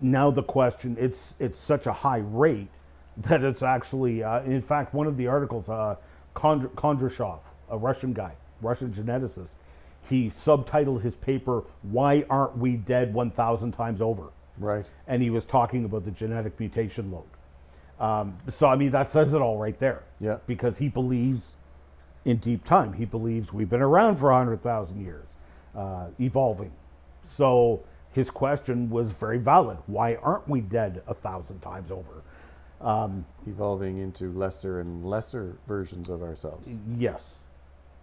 now the question it's it's such a high rate that it's actually uh, in fact one of the articles uh, Kondr- Kondrashov, a Russian guy, Russian geneticist, he subtitled his paper "Why Aren't We Dead 1,000 Times Over," Right. and he was talking about the genetic mutation load. Um, so I mean that says it all right there. Yeah. Because he believes in deep time. He believes we've been around for hundred thousand years, uh, evolving. So his question was very valid. Why aren't we dead a thousand times over? Evolving into lesser and lesser versions of ourselves. Yes,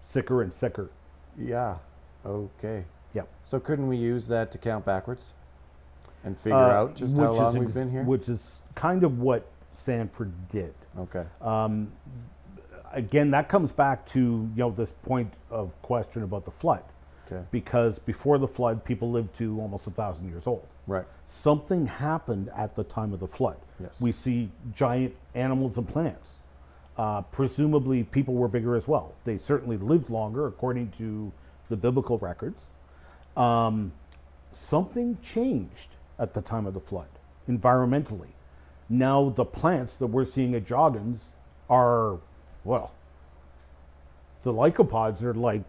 sicker and sicker. Yeah. Okay. Yep. So couldn't we use that to count backwards and figure Uh, out just how long we've been here? Which is kind of what Sanford did. okay. Again, that comes back to you know this point of question about the flood, Okay. because before the flood, people lived to almost a thousand years old. Right. Something happened at the time of the flood. Yes. We see giant animals and plants. Uh, presumably, people were bigger as well. They certainly lived longer, according to the biblical records. Um, something changed at the time of the flood, environmentally. Now, the plants that we're seeing at Joggins are, well, the lycopods are like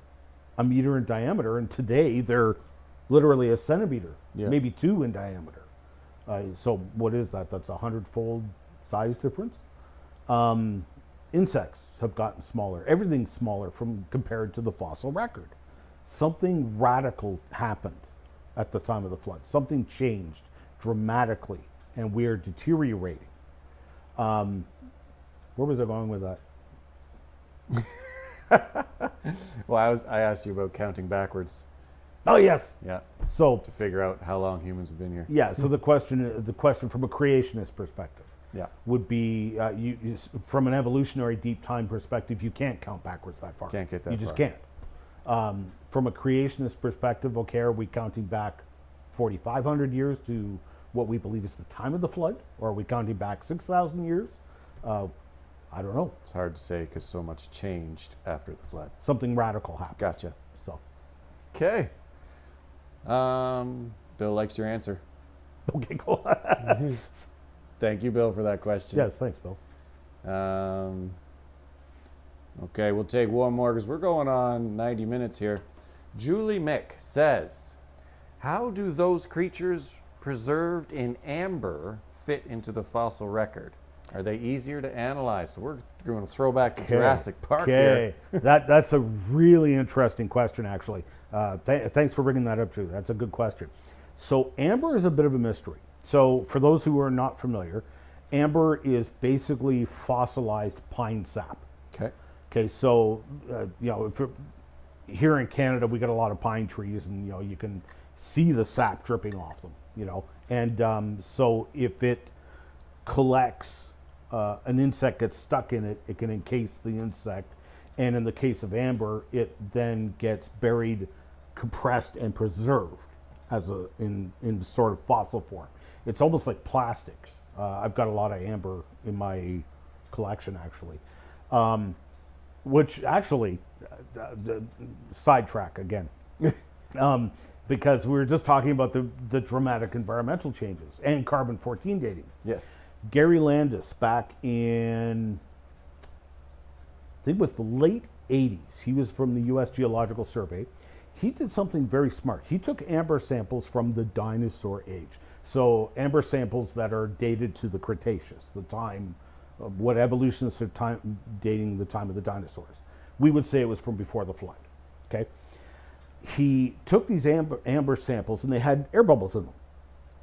a meter in diameter, and today they're literally a centimeter, Yeah. maybe two in diameter. Uh, so what is that? That's a hundredfold size difference. Um, insects have gotten smaller. Everything's smaller from compared to the fossil record. Something radical happened at the time of the flood. Something changed dramatically, and we are deteriorating. Um, where was I going with that? Well, I was I asked you about counting backwards. Oh yes. Yeah. So To figure out how long humans have been here. yeah. So the question, the question from a creationist perspective, Yeah. would be uh, you, you from an evolutionary deep time perspective, you can't count backwards that far. Can't get that You just far. can't. Um, from a creationist perspective, okay, are we counting back 4,500 years to what we believe is the time of the flood, or are we counting back 6,000 years? Uh, I don't know. It's hard to say because so much changed after the flood. Something radical happened. Gotcha. So, Okay. Um, Bill likes your answer. okay, go. Thank you, Bill, for that question. yes, thanks, Bill. Um, okay, we'll take one more because we're going on 90 minutes here. Julie Mick says, How do those creatures preserved in amber fit into the fossil record? Are they easier to analyze? So we're going to throw back to Jurassic Park here. Okay, that that's a really interesting question, actually. Uh, th- thanks for bringing that up, Drew. That's a good question. So amber is a bit of a mystery. So for those who are not familiar, amber is basically fossilized pine sap. Okay. Okay, so uh, you know, here in Canada, we got a lot of pine trees, and you know, you can see the sap dripping off them. You know, and um, so if it collects, uh, an insect gets stuck in it, it can encase the insect, and in the case of amber, it then gets buried, compressed, and preserved as a in in sort of fossil form. It's almost like plastic. Uh, I've got a lot of amber in my collection, actually um, which actually uh, uh, sidetrack again. Um, because we were just talking about the, the dramatic environmental changes and carbon 14 dating. Yes. gary landis back in i think it was the late 80s he was from the us geological survey. He did something very smart. He took amber samples from the dinosaur age. So amber samples that are dated to the cretaceous the time what evolutionists are time, dating the time of the dinosaurs we would say it was from before the flood okay he took these amber, amber samples and they had air bubbles in them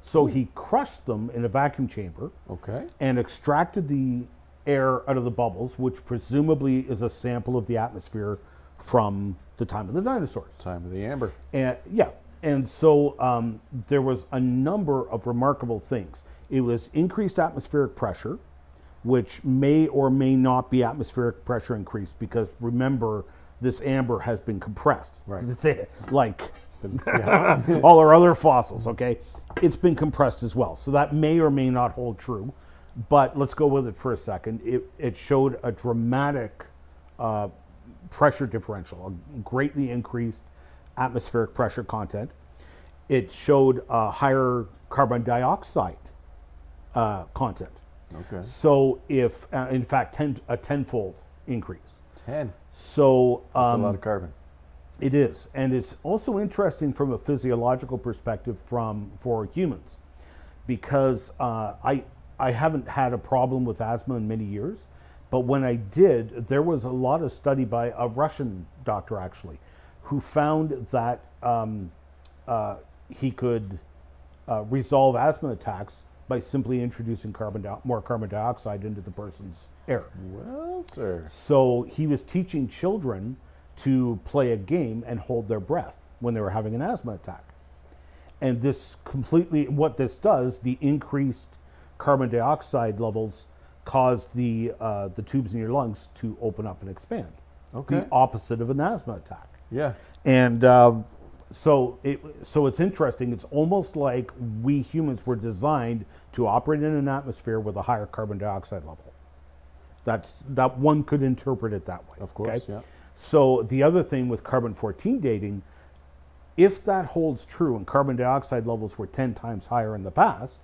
so he crushed them in a vacuum chamber Okay. and extracted the air out of the bubbles, which presumably is a sample of the atmosphere from the time of the dinosaurs. Time of the amber. And yeah, and so um, there was a number of remarkable things. It was increased atmospheric pressure, which may or may not be atmospheric pressure increased because remember, this amber has been compressed. Right. like all our other fossils, okay? It's been compressed as well. So that may or may not hold true. But let's go with it for a second. It, it showed a dramatic uh, pressure differential, a greatly increased atmospheric pressure content. It showed a higher carbon dioxide uh, content. Okay. So, if, uh, in fact, ten, a tenfold increase. 10. So, That's um, a lot of carbon. it is, and it's also interesting from a physiological perspective from for humans, because uh, I I haven't had a problem with asthma in many years, but when I did, there was a lot of study by a Russian doctor actually, who found that um, uh, he could uh, resolve asthma attacks by simply introducing carbon more carbon dioxide into the person's air. Well, sir. So he was teaching children to play a game and hold their breath when they were having an asthma attack. And this completely, what this does, the increased carbon dioxide levels cause the, uh, the tubes in your lungs to open up and expand. Okay. The opposite of an asthma attack. Yeah. And um, so, it, so it's interesting. It's almost like we humans were designed to operate in an atmosphere with a higher carbon dioxide level. That's that one could interpret it that way. Of course, yeah. So the other thing with carbon 14 dating, if that holds true and carbon dioxide levels were 10 times higher in the past,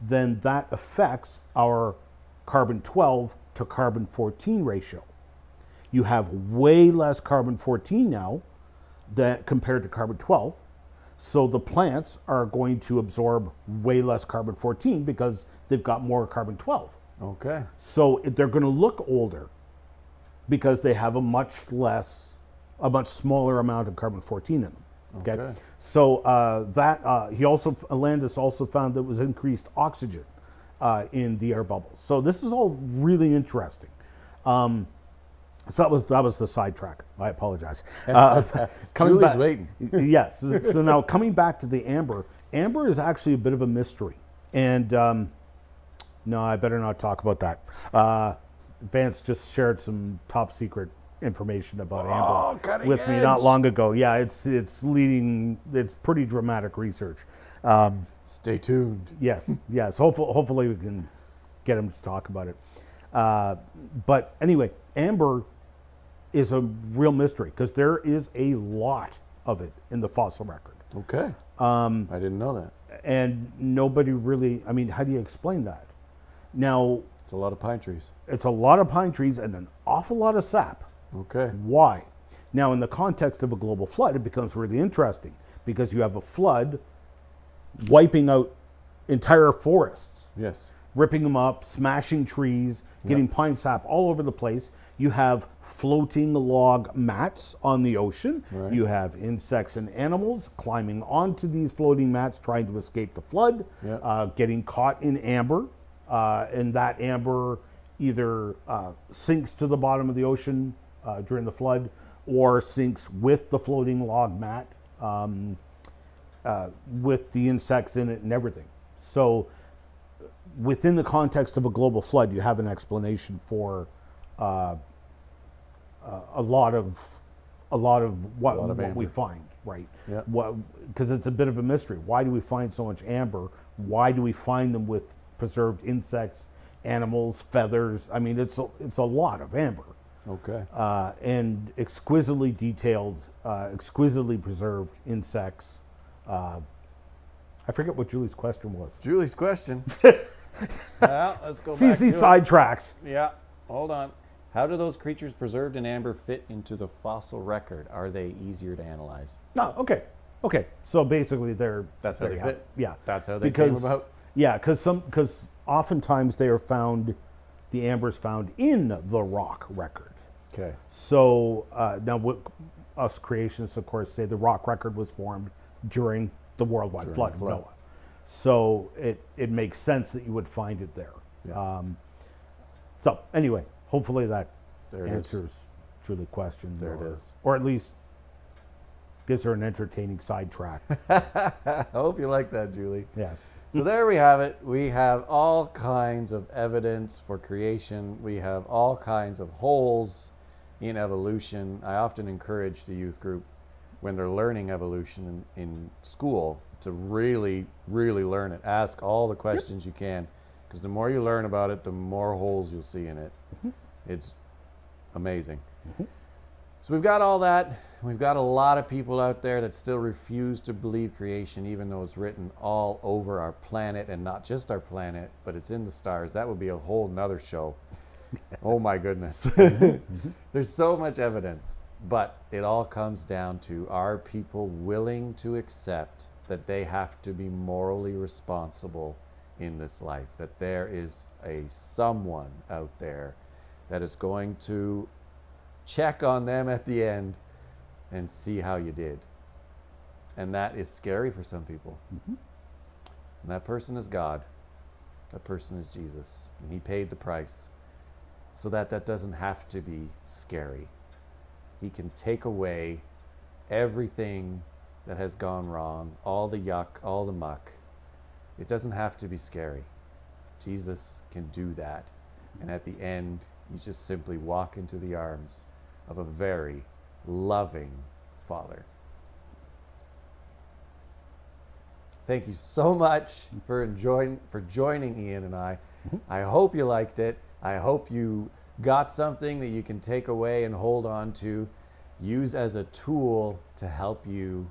then that affects our carbon 12 to carbon 14 ratio. You have way less carbon 14 now that compared to carbon 12. So the plants are going to absorb way less carbon 14 because they've got more carbon 12. Okay. So they're going to look older because they have a much less, a much smaller amount of carbon 14 in them. Okay. Okay. So uh, that uh, he also Landis also found that was increased oxygen uh, in the air bubbles. So this is all really interesting. Um, so that was that was the sidetrack. I apologize. Uh, coming Julie's back- waiting. yes. So now coming back to the amber, amber is actually a bit of a mystery, and um, no, I better not talk about that. Uh, Vance just shared some top secret information about Oh, amber with me not long ago. Yeah, it's it's leading. It's pretty dramatic research. Um, Stay tuned. yes, yes. Hopefully, hopefully we can get him to talk about it. Uh, but anyway, amber is a real mystery because there is a lot of it in the fossil record, Okay. Um, I didn't know that. and nobody really. I mean, how do you explain that? Now, It's a lot of pine trees. it's a lot of pine trees and an awful lot of sap. Okay. Why? Now, in the context of a global flood, it becomes really interesting because you have a flood wiping out entire forests, Yes. ripping them up, smashing trees, getting pine sap all over the place. You have floating log mats on the ocean. Right. You have insects and animals climbing onto these floating mats trying to escape the flood, Yeah. uh, getting caught in amber. Uh, and that amber either uh, sinks to the bottom of the ocean uh, during the flood or sinks with the floating log mat um, uh, with the insects in it and everything. So, within the context of a global flood, you have an explanation for uh, a lot of a lot of what, lot of what we find, right? Yeah. Because it's a bit of a mystery. Why do we find so much amber? Why do we find them with preserved insects, animals, feathers? I mean, it's a, it's a lot of amber Okay. uh, and exquisitely detailed, uh, exquisitely preserved insects. Uh, I forget what Julie's question was. Julie's question. well, let's go See, back see to it. sidetracks. Yeah. Hold on. How do those creatures preserved in amber fit into the fossil record? Are they easier to analyze? No, okay, okay. So basically, they're That's how they fit? it. Yeah, That's how they came because about? yeah, because some because oftentimes they are found, the amber's found in the rock record. Okay. So uh, now, what us creationists, of course, say the rock record was formed during the worldwide During flood the of flood. Noah. So it, it makes sense that you would find it there. Yeah. Um, so anyway, hopefully that There it answers Julie's question. There it or, is. Or at least gives her an entertaining sidetrack. I hope you like that, Julie. yes. So there we have it. We have all kinds of evidence for creation. We have all kinds of holes in evolution. I often encourage the youth group when they're learning evolution in, in school to really, really learn it. Ask all the questions you can because the more you learn about it, the more holes you'll see in it. Mm-hmm. It's amazing. Mm-hmm. So we've got all that. We've got a lot of people out there that still refuse to believe creation, even though it's written all over our planet and not just our planet, but it's in the stars. That would be a whole nother show. oh my goodness. Mm-hmm. Mm-hmm. There's so much evidence, but it all comes down to are people willing to accept that they have to be morally responsible in this life, that there is a someone out there that is going to check on them at the end and see how you did. And that is scary for some people. Mm-hmm. And that person is God. That person is Jesus. And He paid the price so that that doesn't have to be scary. He can take away everything that has gone wrong, all the yuck, all the muck. It doesn't have to be scary. Jesus can do that. And at the end, you just simply walk into the arms of a very loving Father. Thank you so much for enjoying for joining Ian and I. I hope you liked it. I hope you got something that you can take away and hold on to, use as a tool to help you.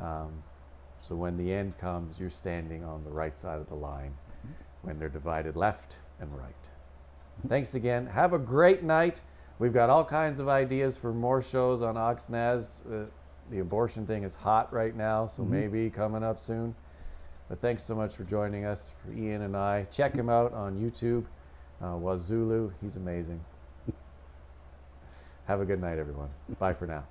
Um, so when the end comes, you're standing on the right side of the line when they're divided left and right. Thanks again. Have a great night. We've got all kinds of ideas for more shows on OxNaz. Uh, the abortion thing is hot right now, so maybe coming up soon. But thanks so much for joining us, for Ian and I. Check him out on YouTube, uh, wazooloo. He's amazing. Have a good night, everyone. Bye for now.